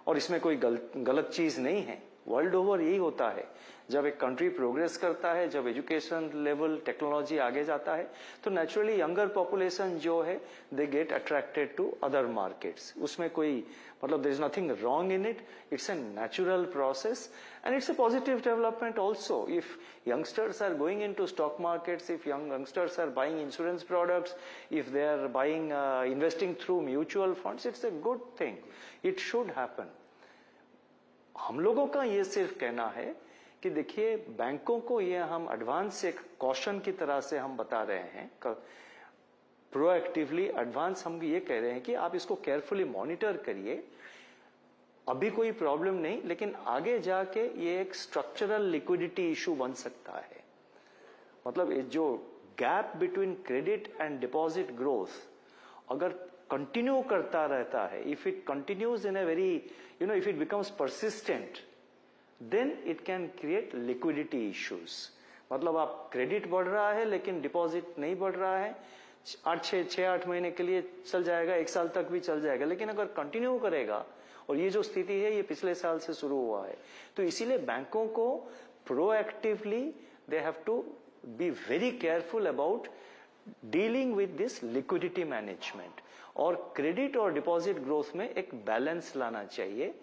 और इसमें कोई गल, गलत चीज़ नहीं है। वर्ल्ड ओवर यही होता है। जब एक कंट्री प्रोग्रेस करता है जब एजुकेशन लेवल टेक्नोलॉजी आगे जाता है तो नेचुरली यंगर पॉपुलेशन जो है they get attracted to other markets उसमें कोई मतलब there is nothing wrong in it it's a natural process and it's a positive development also if youngsters are going into stock markets if young youngsters are buying insurance products if they are buying uh, investing through mutual funds it's a good thing it should happen हम लोगों का ये सिर्फ कहना है कि देखिए बैंकों को ये हम एडवांस एक कॉशन की तरह से हम बता रहे हैं प्रोएक्टिवली एडवांस हम ये कह रहे हैं कि आप इसको केयरफुली मॉनिटर करिए। अभी कोई प्रॉब्लम नहीं, लेकिन आगे जाके ये एक स्ट्रक्चरल लिक्विडिटी इशू बन सकता है। मतलब ये जो gap between credit and deposit growth अगर कंटिन्यू करता रहता है if it continues in a very you know if it becomes persistent then it can create liquidity issues मतलब आप क्रेडिट बढ़ रहा है, लेकिन डिपॉजिट नहीं बढ़ रहा है। आठ छह छह आठ महीने के लिए चल जाएगा एक साल तक भी चल जाएगा लेकिन अगर कंटिन्यू करेगा और ये जो स्थिति है ये पिछले साल से शुरू हुआ है तो इसीलिए बैंकों को proactively they have to be very careful about dealing with this liquidity management और क्रेडिट और डिपॉजिट ग्रोथ में एक बैलेंस लाना चाहिए।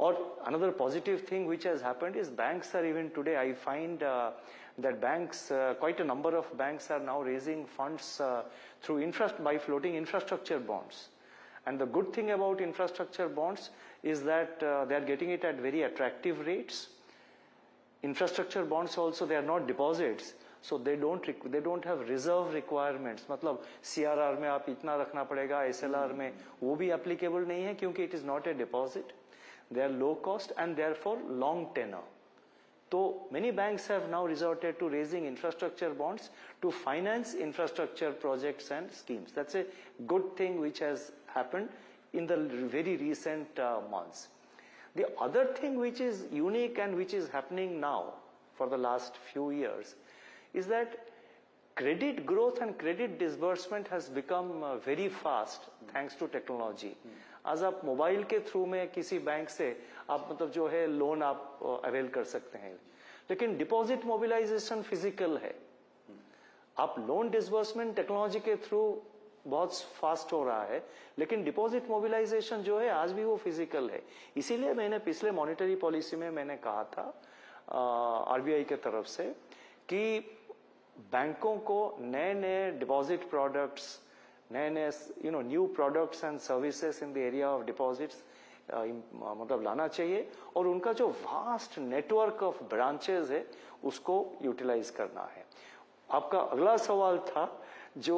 और another positive thing which happened is banks are even today, I find uh, that banks, uh, quite a number of banks are now raising funds uh, through infra- by floating infrastructure bonds. And the good thing about infrastructure bonds is that uh, they are getting it at very attractive rates. Infrastructure bonds also, they are not deposits. So they don't they don't have reserve requirements. मतलब CRR में आप इतना रखना पड़ेगा SLR में वो भी applicable नहीं है क्योंकि it is not a deposit. They are low cost and therefore long tenor. so many banks have now resorted to raising infrastructure bonds to finance infrastructure projects and schemes. That's a good thing which has happened in the very recent uh, months. The other thing which is unique and which is happening now for the last few years is that credit growth and credit disbursement has become uh, very fast thanks to technology. Mm. आज आप mobile के through में किसी bank से आप मतलब जो है लोन आप अवेल कर सकते हैं। लेकिन डिपॉजिट मोबिलाइजेशन फ़िज़िकल है। आप लोन डिसबर्समेंट टेक्नोलॉजी के थ्रू बहुत फास्ट हो रहा है, लेकिन डिपॉजिट मोबिलाइजेशन जो है आज भी वो फ़िज़िकल है। इसीलिए मैंने पिछले मॉनिटरी पॉलिसी में मैंने कहा था आरबीआई के तरफ़ से कि बैंकों को नए नए डिपॉजिट प्रोडक्ट्स नए नए you know new products and services in the area of deposits मतलब लाना चाहिए और उनका जो वास्ट नेटवर्क ऑफ़ ब्रांचेस है उसको यूटिलाइज करना है आपका अगला सवाल था जो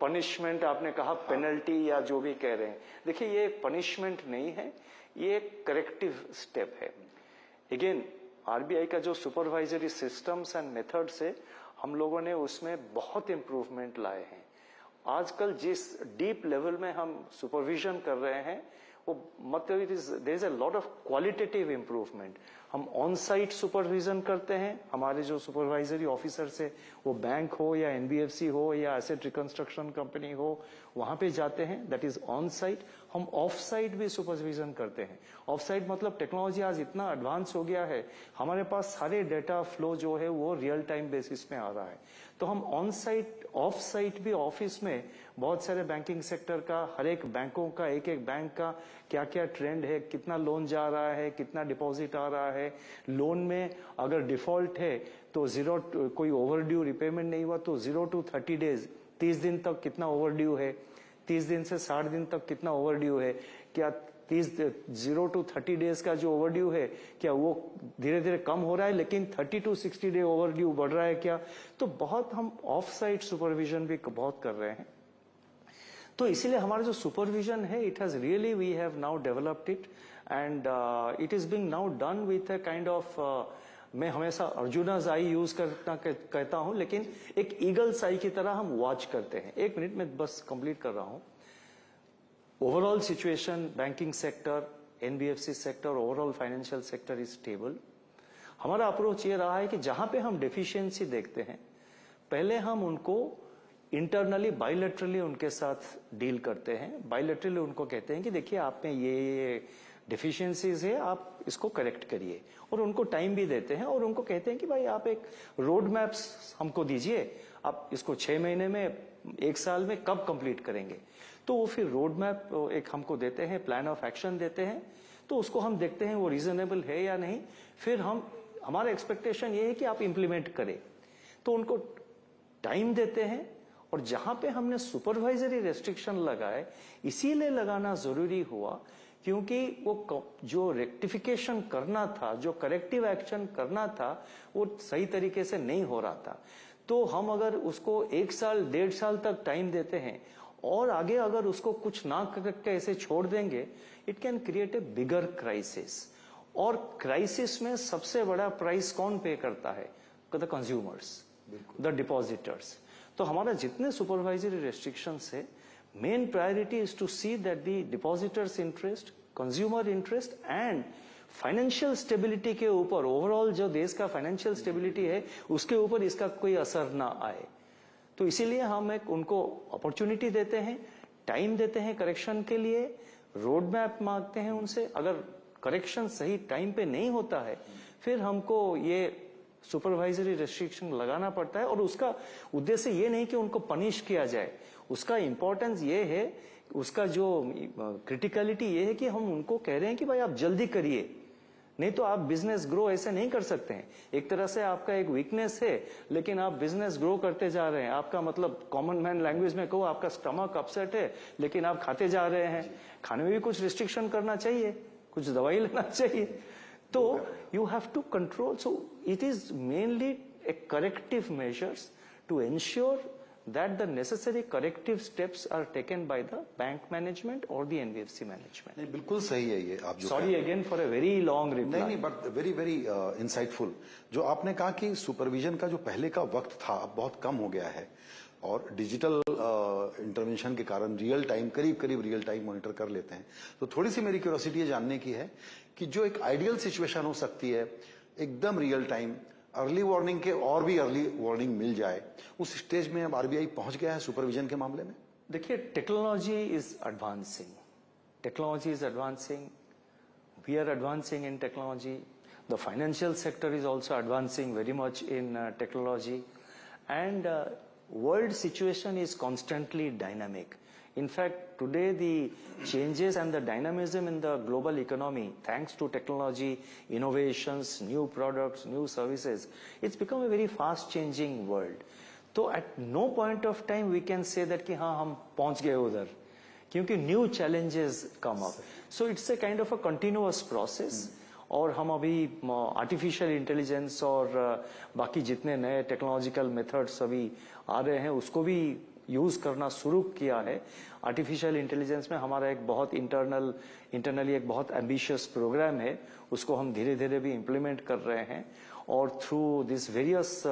पनिशमेंट आपने कहा पेनल्टी या जो भी कह रहे हैं देखिए ये पनिशमेंट नहीं है ये करेक्टिव स्टेप है अगेन आरबीआई का जो सुपरवाइजरी सिस्टम्स एंड मेथड्स है हम लोगों ने उसमें बहुत इंप्रूवमेंट लाए हैं आजकल जिस डीप लेवल में हम सुपरविजन कर रहे हैं, वो मतलब it is there is a lot of qualitative improvement हम ऑन साइट सुपरविजन करते हैं। हमारे जो सुपरवाइजरी ऑफिसर है, वो बैंक हो या एनबीएफसी हो या एसेट रिकंस्ट्रक्शन कंपनी हो, वहाँ पे जाते हैं। दैट इज़ ऑन साइट हम ऑफ़ साइट भी सुपरविजन करते हैं। ऑफ़ साइट मतलब टेक्नोलॉजी आज इतना एडवांस हो गया है। हमारे पास सारे डेटा फ्लो जो है, वो रियल टाइम बेसिस में आ रहा है। तो हम ऑन साइट ऑफ़ साइट भी ऑफ़िस में बहुत सारे बैंकिंग सेक्टर का, हर एक बैंकों का, एक एक बैंक का क्या क्या ट्रेंड है, कितना लोन जा रहा है, कितना डिपॉजिट आ रहा है। लोन में अगर डिफ़ॉल्ट है तो ज़ीरो कोई ओवर ड्यू रिपेमेंट नहीं हुआ तो ज़ीरो टू थर्टी डेज़ तीस दिन तक कितना ओवर ड्यू है? तीस दिन से साठ दिन तक कितना ओवर ड्यू है? क्या तीस ज़ीरो टू थर्टी डेज़ का जो ओवर ड्यू है, क्या वो धीरे धीरे कम हो रहा है, लेकिन thirty to sixty day overdue बढ़ रहा है क्या? तो बहुत हम ऑफ़ साइड सुपरविजन भी बहुत कर रहे हैं। तो इसीलिए हमारा जो सुपरविजन है it has really we have now developed it and it is being now done with a kind of मैं हमेशा अर्जुना आई यूज़ करना कहता हूँ, लेकिन एक ईगल साई की तरह हम वॉच करते हैं। एक मिनट में बस कंप्लीट कर रहा हूँ। Overall situation banking sector NBFC sector overall financial sector is stable हमारा अप्रोच ये रहा है कि जहाँ पे हम डेफिशिएंसी देखते हैं, पहले हम उनको इंटरनली बायोलेटरली उनके साथ डील करते हैं। बायोलेटरली उनको कहते हैं कि देखिए, आप में ये ये डिफिशियंसीज है, आप इसको करेक्ट करिए। और उनको टाइम भी देते हैं और उनको कहते हैं कि भाई, आप एक रोड मैप्स हमको दीजिए, आप इसको छह महीने में, एक साल में कब कंप्लीट करेंगे? तो वो फिर रोड मैप एक हमको देते हैं प्लान ऑफ़ एक्शन देते हैं तो उसको हम देखते हैं वो रीजनेबल है या नहीं। फिर हम, हमारा एक्सपेक्टेशन ये है कि आप इंप्लीमेंट करें। तो उनको टाइम देते हैं और जहाँ पे हमने सुपरवाइजरी रेस्ट्रिक्शन लगाए, इसीलिए लगाना ज़रूरी हुआ क्योंकि वो जो रेक्टिफिकेशन करना था, जो करेक्टिव एक्शन करना था, वो सही तरीके से नहीं हो रहा था। तो हम अगर उसको एक साल, डेढ़ साल तक टाइम देते हैं और आगे अगर उसको कुछ ना करके ऐसे छोड़ देंगे it can create a bigger crisis और क्राइसिस में सबसे बड़ा प्राइस कौन पे करता है? द कंज्यूमर्स द डिपॉजिटर्स तो हमारा जितने सुपरवाइजरी रेस्ट्रिक्शंस है main priority is to see that the depositors interest consumer interest and financial stability के ऊपर ओवरऑल जो देश का फाइनेंशियल स्टेबिलिटी है उसके ऊपर इसका कोई असर ना आए। तो इसीलिए हम एक उनको अपॉर्चुनिटी देते हैं टाइम देते हैं करेक्शन के लिए रोड मैप मांगते हैं उनसे। अगर करेक्शन सही टाइम पे नहीं होता है, फिर हमको ये सुपरवाइजरी रेस्ट्रिक्शन लगाना पड़ता है और उसका उद्देश्य ये नहीं कि उनको पनिश किया जाए। उसका इंपॉर्टेंस ये है, उसका जो क्रिटिकलिटी ये है कि हम उनको कह रहे हैं कि भाई आप जल्दी करिए। नहीं तो आप बिज़नेस ग्रो ऐसे नहीं कर सकते हैं। एक तरह से आपका एक वीकनेस है लेकिन आप बिज़नेस ग्रो करते जा रहे हैं। आपका मतलब कॉमन मैन लैंग्वेज में कहो आपका स्टमक अपसेट है लेकिन आप खाते जा रहे हैं। खाने में भी कुछ रिस्ट्रिक्शन करना चाहिए कुछ दवाई लेना चाहिए। तो you have to control so it is mainly a corrective measures to ensure that the necessary corrective steps are taken by the bank management or the NBFC management. नहीं बिल्कुल सही है ये आप जो Sorry again for a very long reply. नहीं नहीं but very very insightful जो आपने कहा कि सुपरविजन का जो पहले का वक्त था अब बहुत कम हो गया है और डिजिटल इंटरवेंशन के कारण रियल टाइम करीब करीब रियल टाइम मॉनिटर कर लेते हैं तो थोड़ी सी मेरी क्यूरोसिटी ये जानने की है कि जो एक आइडियल सिचुएशन हो सकती है एकदम रियल टाइम अर्ली वार्निंग के और भी अर्ली वार्निंग मिल जाए, उस स्टेज में अब आरबीआई पहुँच गया है सुपरविजन के मामले में? देखिए technology is advancing technology is advancing we are advancing in technology the financial sector is also advancing very much in technology and world situation is constantly dynamic. In fact, today the changes and the dynamism in the global economy, thanks to technology, innovations, new products, new services, it's become a very fast changing world. तो at no point of time we can say that कि हाँ हम पहुंच गए उधर क्योंकि new challenges come up so it's a kind of a continuous process और हम अभी आर्टिफिशियल इंटेलिजेंस और uh, बाकी जितने नए टेक्नोलॉजिकल मेथड्स अभी आ रहे हैं उसको भी यूज़ करना शुरू किया है। आर्टिफिशियल इंटेलिजेंस में हमारा एक बहुत इंटरनल इंटरनली एक बहुत एम्बिशियस प्रोग्राम है। उसको हम धीरे धीरे भी इम्प्लीमेंट कर रहे हैं। और through this various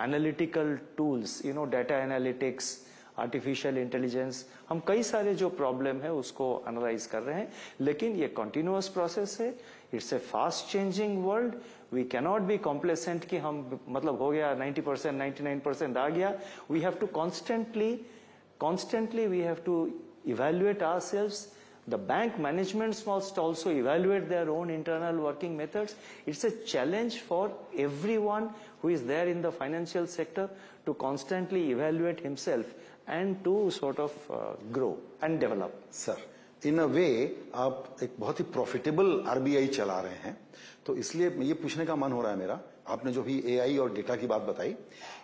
analytical tools you know data analytics artificial intelligence हम कई सारे जो प्रॉब्लम है उसको एनालाइज कर रहे हैं, लेकिन ये कंटिन्यूअस प्रोसेस है it's a fast changing world we cannot be complacent कि हम मतलब हो गया 90 परसेंट नाइन्टी परसेंट आ गया we have to constantly constantly we have to evaluate ourselves the bank management most also evaluate their own internal working method it's a challenge for everyone who is there in the financial sector to constantly evaluate himself and to sort of uh, grow and develop. Sir in a way आप एक बहुत ही profitable RBI चला रहे हैं तो इसलिए ये पूछने का मन हो रहा है मेरा। आपने जो भी एआई और डेटा की बात बताई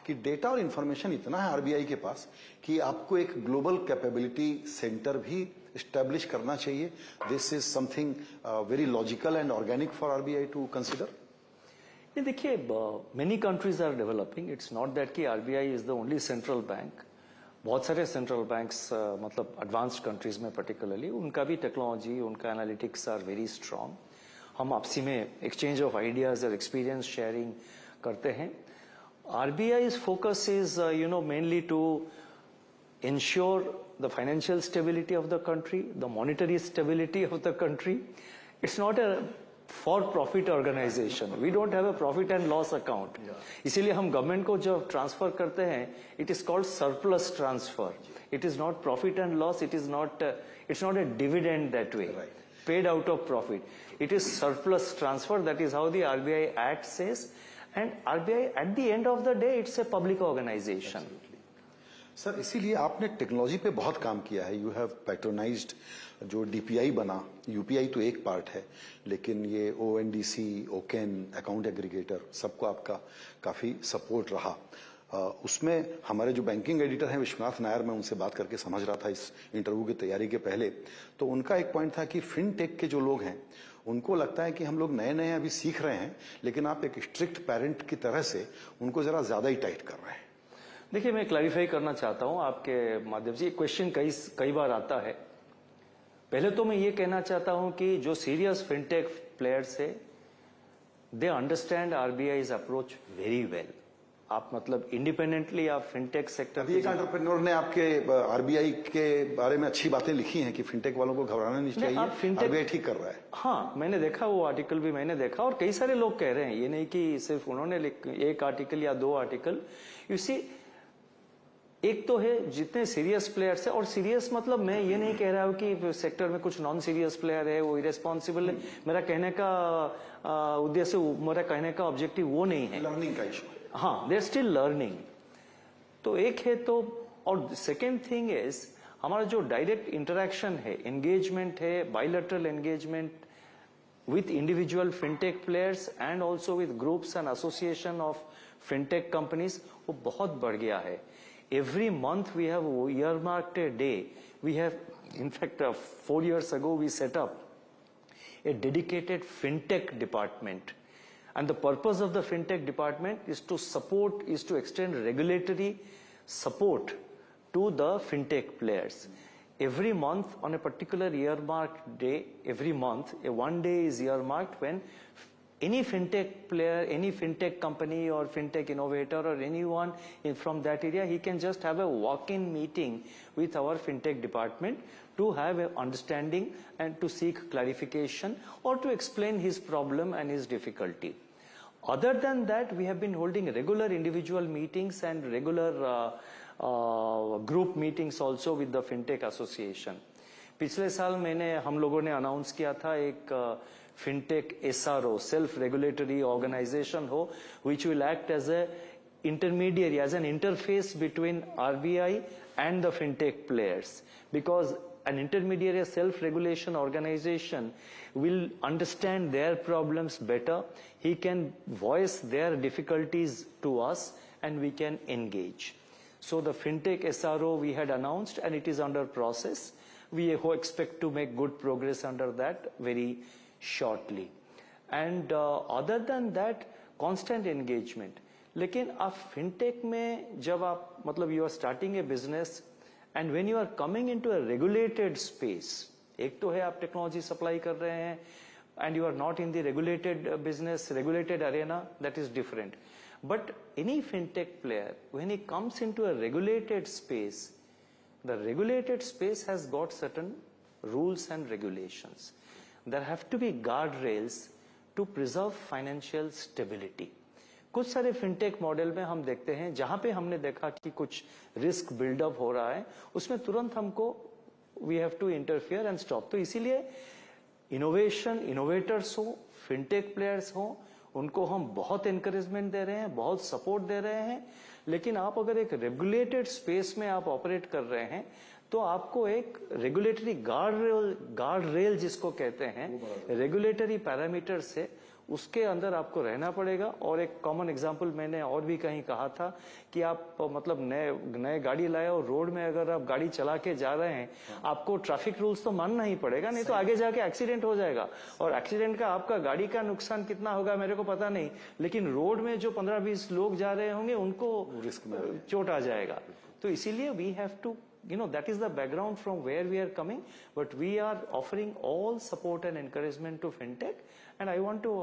कि डेटा और इन्फॉर्मेशन इतना है आरबीआई के पास कि आपको एक ग्लोबल कैपेबिलिटी सेंटर भी स्टैब्लिश करना चाहिए। This is something very logical and organic for RBI to consider ये देखिए many countries are developing it's not that कि RBI is the only central bank बहुत सारे सेंट्रल बैंक्स मतलब एडवांस्ड कंट्रीज़ में पर्टिकुलरली उनका भी टेक्नोलॉजी उनका एनालिटिक्स आर वेरी स्ट्रांग हम आपसी में एक्सचेंज ऑफ़ आइडियाज़ और एक्सपीरियंस शेयरिंग करते हैं। RBI focus is you know mainly to ensure the financial stability of the country the monetary stability of the country it's not a for-profit organization. We don't have a profit and loss account. इसीलिए हम government को जब transfer करते हैं it is called surplus transfer it is not profit and loss it is not it's not a dividend that we paid out of profit. It is surplus transfer. That is how the RBI Act says. And RBI, at the end of the day, it's a public organization. Sir, इसीलिए आपने technology पे बहुत काम किया है। You have patronised जो DPI बना UPI तो एक पार्ट है, लेकिन ये O N D C Oaken account aggregator सबको आपका काफ़ी सपोर्ट रहा। उसमें हमारे जो बैंकिंग एडिटर हैं, विश्वनाथ नायर, मैं उनसे बात करके समझ रहा था इस इंटरव्यू की तैयारी के पहले तो उनका एक पॉइंट था कि फिनटेक के जो लोग हैं, उनको लगता है कि हम लोग नए नए अभी सीख रहे हैं, लेकिन आप एक स्ट्रिक्ट पेरेंट की तरह से उनको जरा ज़्यादा ही टाइट कर रहे हैं। देखिए मैं क्लैरिफाई करना चाहता हूँ आपके माध्यम से। ये क्वेश्चन कई कई बार आता है। पहले तो मैं ये कहना चाहता हूँ कि जो सीरियस फिनटेक प्लेयर्स है they understand RBI approach very well आप मतलब इंडिपेंडेंटली आप फिनटेक सेक्टर अभी एक एंटरप्रेन्योर ने आपके आरबीआई के बारे में अच्छी बातें लिखी हैं कि फिनटेक वालों को घबराना नहीं नहीं, आप चाहिए fintech- ठीक कर रहा है। हाँ मैंने देखा वो आर्टिकल भी मैंने देखा और कई सारे लोग कह रहे हैं। ये नहीं कि सिर्फ़ उन्होंने एक आर्टिकल या दो आर्टिकल यू सी एक तो है जितने सीरियस प्लेयर्स है और सीरियस मतलब मैं ये नहीं कह रहा हूँ कि सेक्टर में कुछ नॉन सीरियस प्लेयर है वो इरेस्पॉन्सिबल है। मेरा कहने का उद्देश्य मेरा कहने का ऑब्जेक्टिव वो नहीं है। लर्निंग का इशू हाँ। देर स्टिल लर्निंग तो एक है तो और सेकेंड थिंग इज़ हमारा जो डायरेक्ट इंटरेक्शन है एंगेजमेंट है bilateral engagement with individual fintech players and also with groups and association of fintech companies वो बहुत बढ़ गया है। Every month we have earmarked a day. We have in fact uh, four years ago we set up a dedicated fintech department. And the purpose of the fintech department is to support is to extend regulatory support to the fintech players. Every month on a particular earmarked day every month a one day is earmarked when any fintech player any fintech company or fintech innovator or anyone in, from that area he can just have a walk-in meeting with our fintech department to have an understanding and to seek clarification or to explain his problem and his difficulty other than that, we have been holding regular individual meetings and regular uh, uh, group meetings also with the FinTech Association. पिछले साल मैंने हम लोगों ने announce किया था एक fintech fintech SRO, self-regulatory organization ho, which will act as a intermediary, as an interface between RBI and the fintech players. Because an intermediary self-regulation organization will understand their problems better. He can voice their difficulties to us and we can engage. So the fintech SRO we had announced and it is under process. We expect to make good progress under that very shortly. And uh, other than that constant engagement. लेकिन आप fintech में जब आप मतलब you are starting a business and when you are coming into a regulated space एक तो है आप टेक्नोलॉजी सप्लाई कर रहे हैं and you are not in the regulated business regulated arena that is different but any fintech player when he comes into a regulated space the regulated space has got certain rules and regulations. There have to be guardrails to preserve financial stability. कुछ सारे fintech model में हम देखते हैं, जहाँ पे हमने देखा कि कुछ रिस्क बिल्डअप हो रहा है, उसमें तुरंत हमको we have to interfere and stop तो इसीलिए इनोवेशन इनोवेटर्स हो फिनटेक प्लेयर्स हो, उनको हम बहुत एनकरेजमेंट दे रहे हैं, बहुत सपोर्ट दे रहे हैं, लेकिन आप अगर एक रेगुलेटेड स्पेस में आप ऑपरेट कर रहे हैं तो आपको एक regulatory guard rail guard rail जिसको कहते हैं रेगुलेटरी पैरामीटर से उसके अंदर आपको रहना पड़ेगा। और एक कॉमन एग्ज़ाम्पल मैंने और भी कहीं कहा था कि आप मतलब नए नए गाड़ी लाए और रोड में अगर आप गाड़ी चला के जा रहे हैं आपको ट्रैफ़िक रूल्स तो मानना ही पड़ेगा नहीं तो आगे जाके एक्सीडेंट हो जाएगा। और एक्सीडेंट का आपका गाड़ी का नुकसान कितना होगा मेरे को पता नहीं लेकिन रोड में जो पंद्रह बीस लोग जा रहे होंगे उनको चोट आ जाएगा। तो इसीलिए we have to you know that is the background from where we are coming but we are offering all support and encouragement to fintech and i want to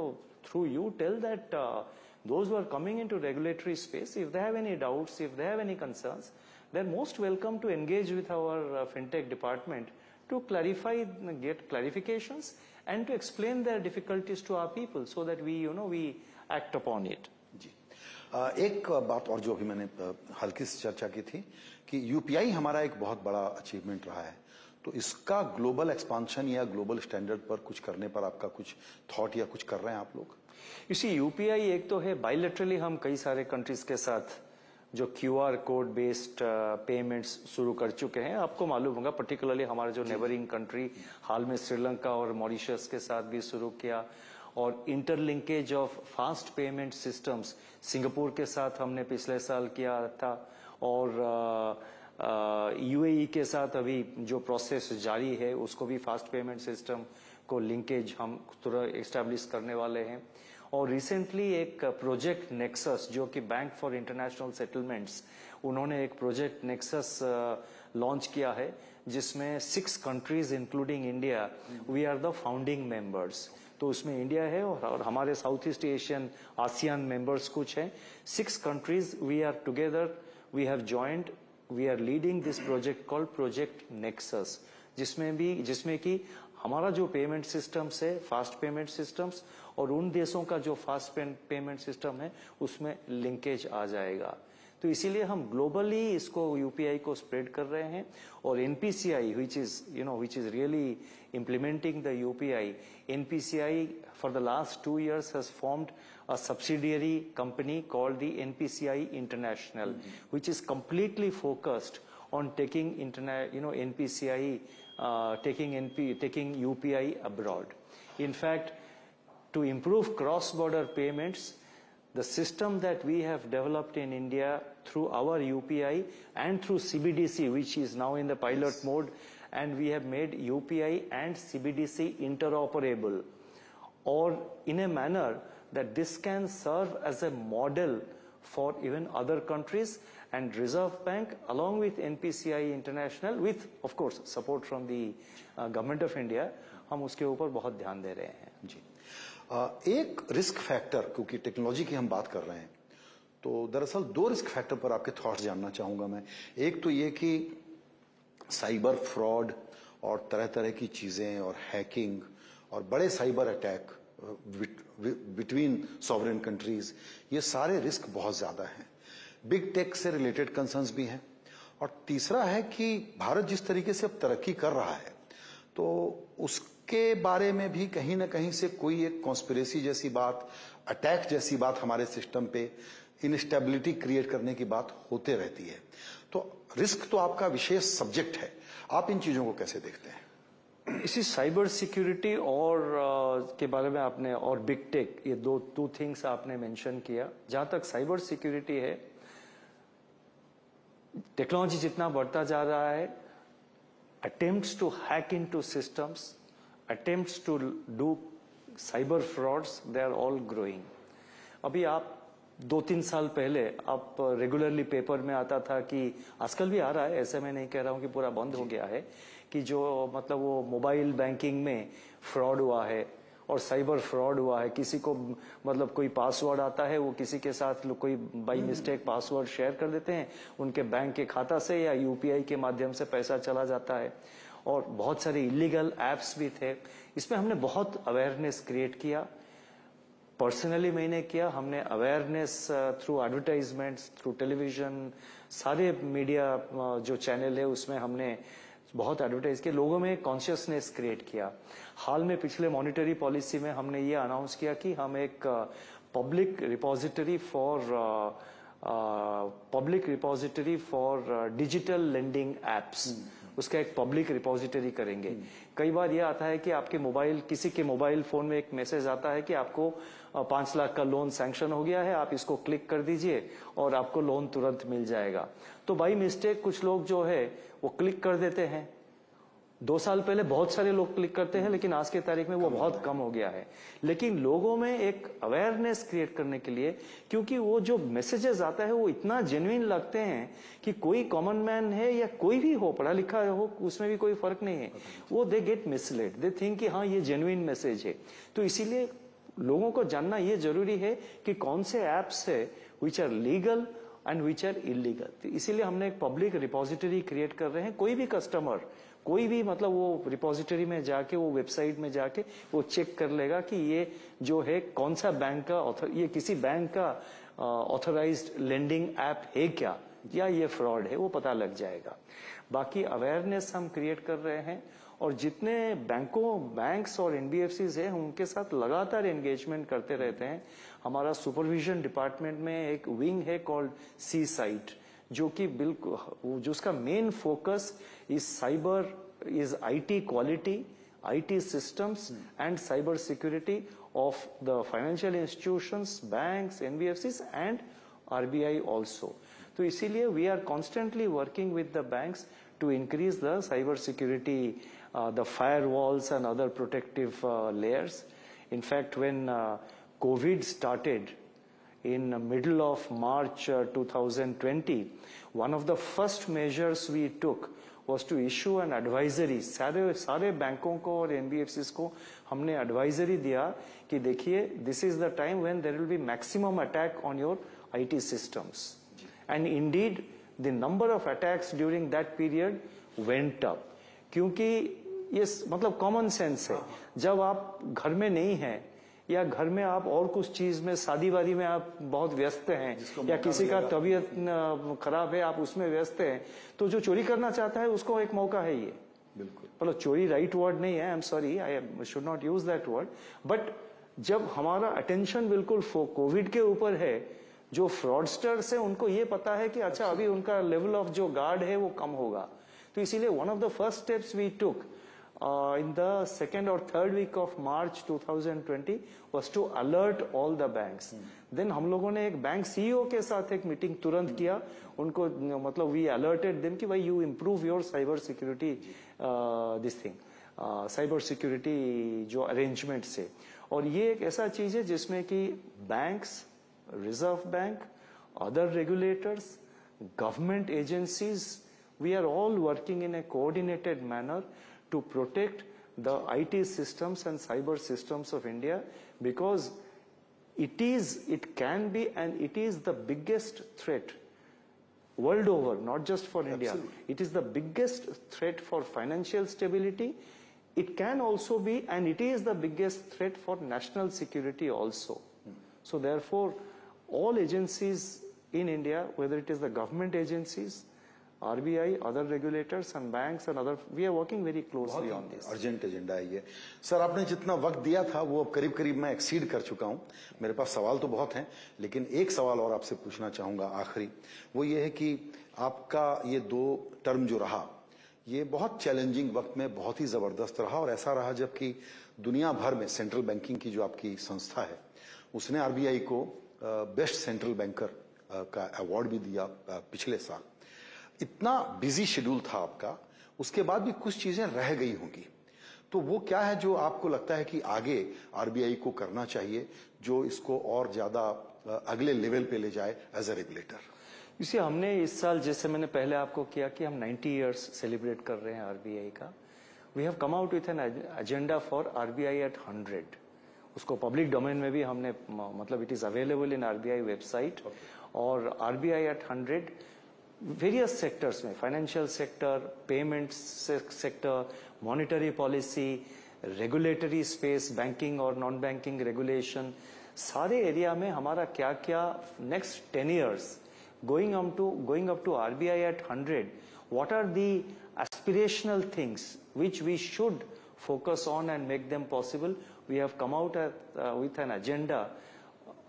through you tell that uh, those who are coming into regulatory space if they have any doubts if they have any concerns they're most welcome to engage with our uh, fintech department to clarify get clarifications and to explain their difficulties to our people so that we you know we act upon it जी अ, एक बात और जो अभी मैंने अ, हल्की सी चर्चा की थी कि यूपीआई हमारा एक बहुत बड़ा अचीवमेंट रहा है। तो इसका ग्लोबल एक्सपांशन या ग्लोबल स्टैंडर्ड पर कुछ करने पर आपका कुछ थॉट या कुछ कर रहे हैं आप लोग? इसी यूपीआई एक तो है बायोलेटरली हम कई सारे कंट्रीज़ के साथ जो Q R code based payments शुरू कर चुके हैं। आपको मालूम होगा पर्टिकुलरली हमारे जो नेबरिंग कंट्री हाल में श्रीलंका और मॉरिशस के साथ भी शुरू किया। और interlinkage of fast payment systems Singapore के साथ हमने पिछले साल किया था। और यूएई के साथ अभी जो प्रोसेस जारी है, उसको भी फास्ट पेमेंट सिस्टम को लिंकेज हम तुरंत एस्टेब्लिश करने वाले हैं। और रिसेंटली एक प्रोजेक्ट नेक्सस जो कि बैंक फॉर इंटरनेशनल सेटलमेंट्स उन्होंने एक प्रोजेक्ट नेक्सस लॉन्च किया है, जिसमें six countries including India we are the founding members तो उसमें इंडिया है और हमारे South East Asian ASEAN members कुछ हैं। Six countries we are together we have joint we are leading this project called project Nexus जिसमें भी, जिसमें कि हमारा जो पेमेंट सिस्टम्स है फास्ट पेमेंट सिस्टम्स और उन देशों का जो फास्ट पेमेंट सिस्टम है, उसमें लिंकेज आ जाएगा। तो इसीलिए हम ग्लोबली इसको यूपीआई को स्प्रेड कर रहे हैं, और NPCI which is you know which is really implementing the UPI NPCI for the last two years has formed a subsidiary company called the NPCI International, which is completely focused on taking internet, you know, NPCI, uh, taking NP, taking UPI abroad. In fact, to improve cross-border payments, the system that we have developed in India through our UPI and through CBDC, which is now in the pilot mode, and we have made UPI and CBDC interoperable, or in a manner that this can serve as a model for even other countries and Reserve Bank along with NPCI International with of course support from the uh, government of India हम उसके ऊपर बहुत ध्यान दे रहे हैं जी आ, एक रिस्क फैक्टर क्योंकि टेक्नोलॉजी की हम बात कर रहे हैं तो दरअसल दो रिस्क फैक्टर पर आपके थॉट्स जानना चाहूँगा मैं एक तो ये कि साइबर फ्रॉड और तरह तरह की चीज़ें और हैकिंग और बड़े cyber attack between sovereign countries ये सारे रिस्क बहुत ज़्यादा हैं। बिग टेक से रिलेटेड कंसर्न्स भी हैं। और तीसरा है कि भारत जिस तरीके से अब तरक्की कर रहा है तो उसके बारे में भी कहीं ना कहीं से कोई एक कॉन्स्पिरेसी जैसी बात अटैक जैसी बात हमारे सिस्टम पे इनस्टेबिलिटी क्रिएट करने की बात होते रहती है। तो रिस्क तो आपका विशेष सब्जेक्ट है। आप इन चीज़ों को कैसे देखते हैं? इसी साइबर सिक्योरिटी और uh, के बारे में आपने और बिग टेक ये दो टू थिंग्स आपने मेंशन किया जहाँ तक साइबर सिक्योरिटी है टेक्नोलॉजी जितना बढ़ता जा रहा है attempts to hack into systems, attempts to do cyber frauds, they are all growing. अभी आप दो तीन साल पहले आप रेगुलरली पेपर में आता था कि आजकल भी आ रहा है ऐसे मैं नहीं कह रहा हूँ कि पूरा बंद हो गया है कि जो मतलब वो मोबाइल बैंकिंग में फ्रॉड हुआ है और साइबर फ्रॉड हुआ है किसी को मतलब कोई पासवर्ड आता है वो किसी के साथ कोई बाई मिस्टेक पासवर्ड शेयर कर देते हैं उनके बैंक के खाता से या यूपीआई के माध्यम से पैसा चला जाता है। और बहुत सारे इलीगल एप्स भी थे। इसमें हमने बहुत अवेयरनेस क्रिएट किया। पर्सनली मैंने किया, हमने awareness through advertisements through television सारे मीडिया जो चैनल है, उसमें हमने बहुत एडवर्टाइज किया। लोगों में कॉन्शियसनेस क्रिएट किया। हाल में पिछले मॉनिटरी पॉलिसी में हमने ये अनाउंस किया कि हम एक public repository for public repository for digital lending apps उसका एक पब्लिक रिपोजिटरी करेंगे। कई बार यह आता है कि आपके मोबाइल किसी के मोबाइल फ़ोन में एक मैसेज आता है कि आपको पाँच लाख का लोन सैंक्शन हो गया है आप इसको क्लिक कर दीजिए और आपको लोन तुरंत मिल जाएगा। तो बाई मिस्टेक कुछ लोग जो है वो क्लिक कर देते हैं। दो साल पहले बहुत सारे लोग क्लिक करते हैं लेकिन आज के तारीख में वो बहुत कम हो गया है। लेकिन लोगों में एक अवेयरनेस क्रिएट करने के लिए क्योंकि वो जो मैसेजेस आता है वो इतना जेन्युइन लगते हैं कि कोई कॉमन मैन है या कोई भी हो पढ़ा लिखा हो उसमें भी कोई फ़र्क नहीं है। वो they get misled they think कि हाँ ये जेन्युइन मैसेज है। तो इसीलिए लोगों को जानना ये ज़रूरी है कि कौन से एप्स है which are legal and which are illegal इसीलिए हमने एक पब्लिक रिपोजिटरी क्रिएट कर रहे हैं। कोई भी कस्टमर कोई भी मतलब वो रिपोजिटरी में जाके, वो वेबसाइट में जाके वो चेक कर लेगा कि ये जो है कौन सा बैंक का ये किसी बैंक का ऑथराइज्ड लेंडिंग ऐप है क्या? या ये फ्रॉड है, वो पता लग जाएगा। बाकी अवेयरनेस हम क्रिएट कर रहे हैं और जितने बैंकों बैंक्स और एनबीएफसी है, उनके साथ लगातार एंगेजमेंट करते रहते हैं। हमारा सुपरविजन डिपार्टमेंट में एक विंग है कॉल्ड सी साइट जो कि बिल्कुल जो उसका main focus is cyber is IT quality IT systems and cyber security of the financial institutions banks NBFCs and RBI also तो इसीलिए we are constantly working with the banks to increase the cyber security, uh, the firewalls and other protective uh, layers. In fact, when uh, COVID started, in the middle of March uh, 2020, one of the first measures we took was to issue an advisory सारे सारे बैंकों को और NBFC को हमने advisory दिया कि देखिए this is the time when there will be maximum attack on your IT systems and indeed the number of attacks during that period went up क्योंकि ये मतलब कॉमन सेंस है जब आप घर में नहीं हैं या घर में आप और कुछ चीज़ में शादी वादी में आप बहुत व्यस्त हैं या किसी का तबीयत खराब है आप उसमें व्यस्त हैं तो जो चोरी करना चाहता है उसको एक मौका है ये। बिल्कुल। मतलब चोरी राइट वर्ड नहीं है I am sorry I should not use that word but जब हमारा अटेंशन बिल्कुल कोविड के ऊपर है जो फ्रॉडस्टर्स है उनको ये पता है कि अच्छा अभी उनका लेवल ऑफ़ जो गार्ड है वो कम होगा। तो इसीलिए one of the first steps we took uh, in the second or third week of March 2020 was to alert all the banks. Then हम लोगों ने एक बैंक सीईओ के साथ एक मीटिंग तुरंत किया। उनको मतलब वी अलर्टेड देम कि भाई you improve your cyber security this thing cyber security जो अरेंजमेंट से। और ये एक ऐसा चीज़ है जिसमें कि banks Reserve Bank other regulators government agencies we are all working in a coordinated manner to protect the IT systems and cyber systems of India because it is, it can be and it is the biggest threat world over, not just for Absolutely. India. It is the biggest threat for financial stability. It can also be, and it is the biggest threat for national security also. So therefore, all agencies in India, whether it is the government agencies, RBI, other regulators and banks and other, we are working very closely on this. Urgent agenda है ये। Sir आपने जितना वक्त दिया था वो अब करीब करीब मैं एक्सीड कर चुका हूँ। मेरे पास सवाल तो बहुत हैं लेकिन एक सवाल और आपसे पूछना चाहूँगा आखिरी। वो ये है कि आपका ये दो टर्म जो रहा ये बहुत चैलेंजिंग वक्त में बहुत ही ज़बरदस्त रहा और ऐसा रहा जबकि दुनिया भर में सेंट्रल बैंकिंग की जो आपकी संस्था है उसने आरबीआई को बेस्ट सेंट्रल बैंकर का अवार्ड भी दिया पिछले साल। इतना बिज़ी शेड्यूल था आपका उसके बाद भी कुछ चीज़ें रह गई होंगी। तो वो क्या है जो आपको लगता है कि आगे आरबीआई को करना चाहिए जो इसको और ज़्यादा अगले लेवल पे ले जाए एज ए रेगुलेटर इसे हमने इस साल जैसे मैंने पहले आपको किया कि हम 90 इयर्स सेलिब्रेट कर रहे हैं आरबीआई का। We have come out with an agenda for RBI at 100 उसको पब्लिक डोमेन में भी हमने मतलब it is available in RBI website और RBI at 100 वेरियस सेक्टर्स में financial sector payment sector monetary policy regulatory space banking और non banking regulation सारे area में हमारा क्या क्या next ten years going up to going up to RBI at hundred what are the aspirational things which we should focus on and make them possible we have come out at, uh, with an agenda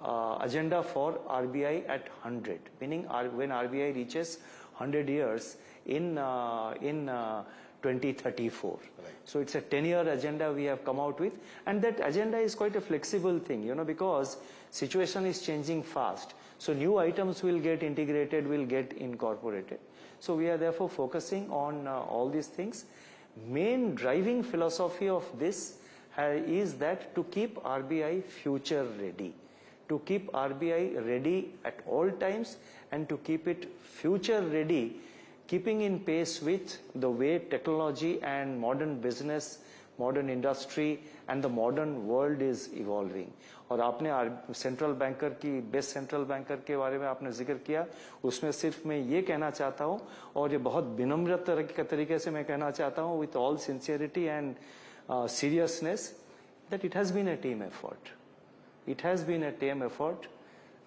uh, agenda for RBI at 100, meaning when RBI reaches 100 years in uh, in uh, 2034. Right. So it's a 10-year agenda we have come out with, and that agenda is quite a flexible thing, you know, because situation is changing fast. So new items will get integrated, will get incorporated. So we are therefore focusing on uh, all these things. Main driving philosophy of this uh, is that to keep RBI future ready to keep RBI ready at all times and to keep it future ready, keeping in pace with the way technology and modern business, modern industry and the modern world is evolving. और आपने central banker की best central banker के बारे में आपने ज़िक्र किया उसमें सिर्फ़ मैं ये कहना चाहता हूँ और ये बहुत विनम्र तरीके से मैं कहना चाहता हूँ with all sincerity and seriousness that it has been a team effort. It has been a team effort.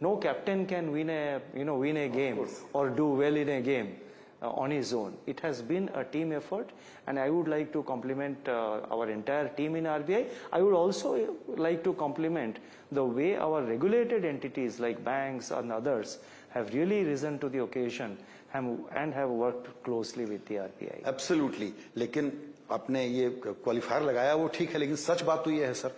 No captain can win a, you know, win a game or do well in a game uh, on his own. It has been a team effort and I would like to compliment uh, our entire team in RBI. I would also like to compliment the way our regulated entities like banks and others have really risen to the occasion and have worked closely with the RBI. Absolutely. लेकिन आपने ये qualifier लगाया वो ठीक है लेकिन सच बात तो ये है सर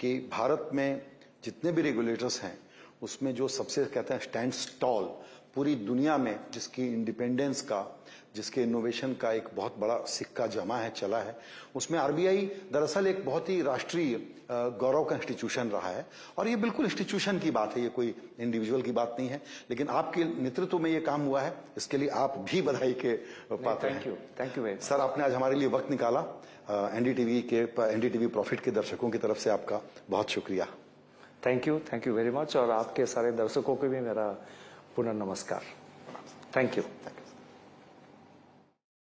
कि भारत में जितने भी रेगुलेटर्स हैं उसमें जो सबसे कहते हैं स्टैंड स्टॉल पूरी दुनिया में जिसकी इंडिपेंडेंस का जिसके इनोवेशन का एक बहुत बड़ा सिक्का जमा है चला है उसमें आरबीआई दरअसल एक बहुत ही राष्ट्रीय गौरव का इंस्टीट्यूशन रहा है। और ये बिल्कुल इंस्टीट्यूशन की बात है ये कोई इंडिविजुअल की बात नहीं है लेकिन आपके नेतृत्व में ये काम हुआ है इसके लिए आप भी बधाई के पात्र हैं। Thank you thank you sir आपने आज हमारे लिए वक्त निकाला एनडीटीवी के एनडीटीवी प्रॉफिट के दर्शकों की तरफ़ से आपका बहुत शुक्रिया। Thank you thank you very much और आपके सारे दर्शकों को भी मेरा पुनः नमस्कार थैंक यू थैंक you.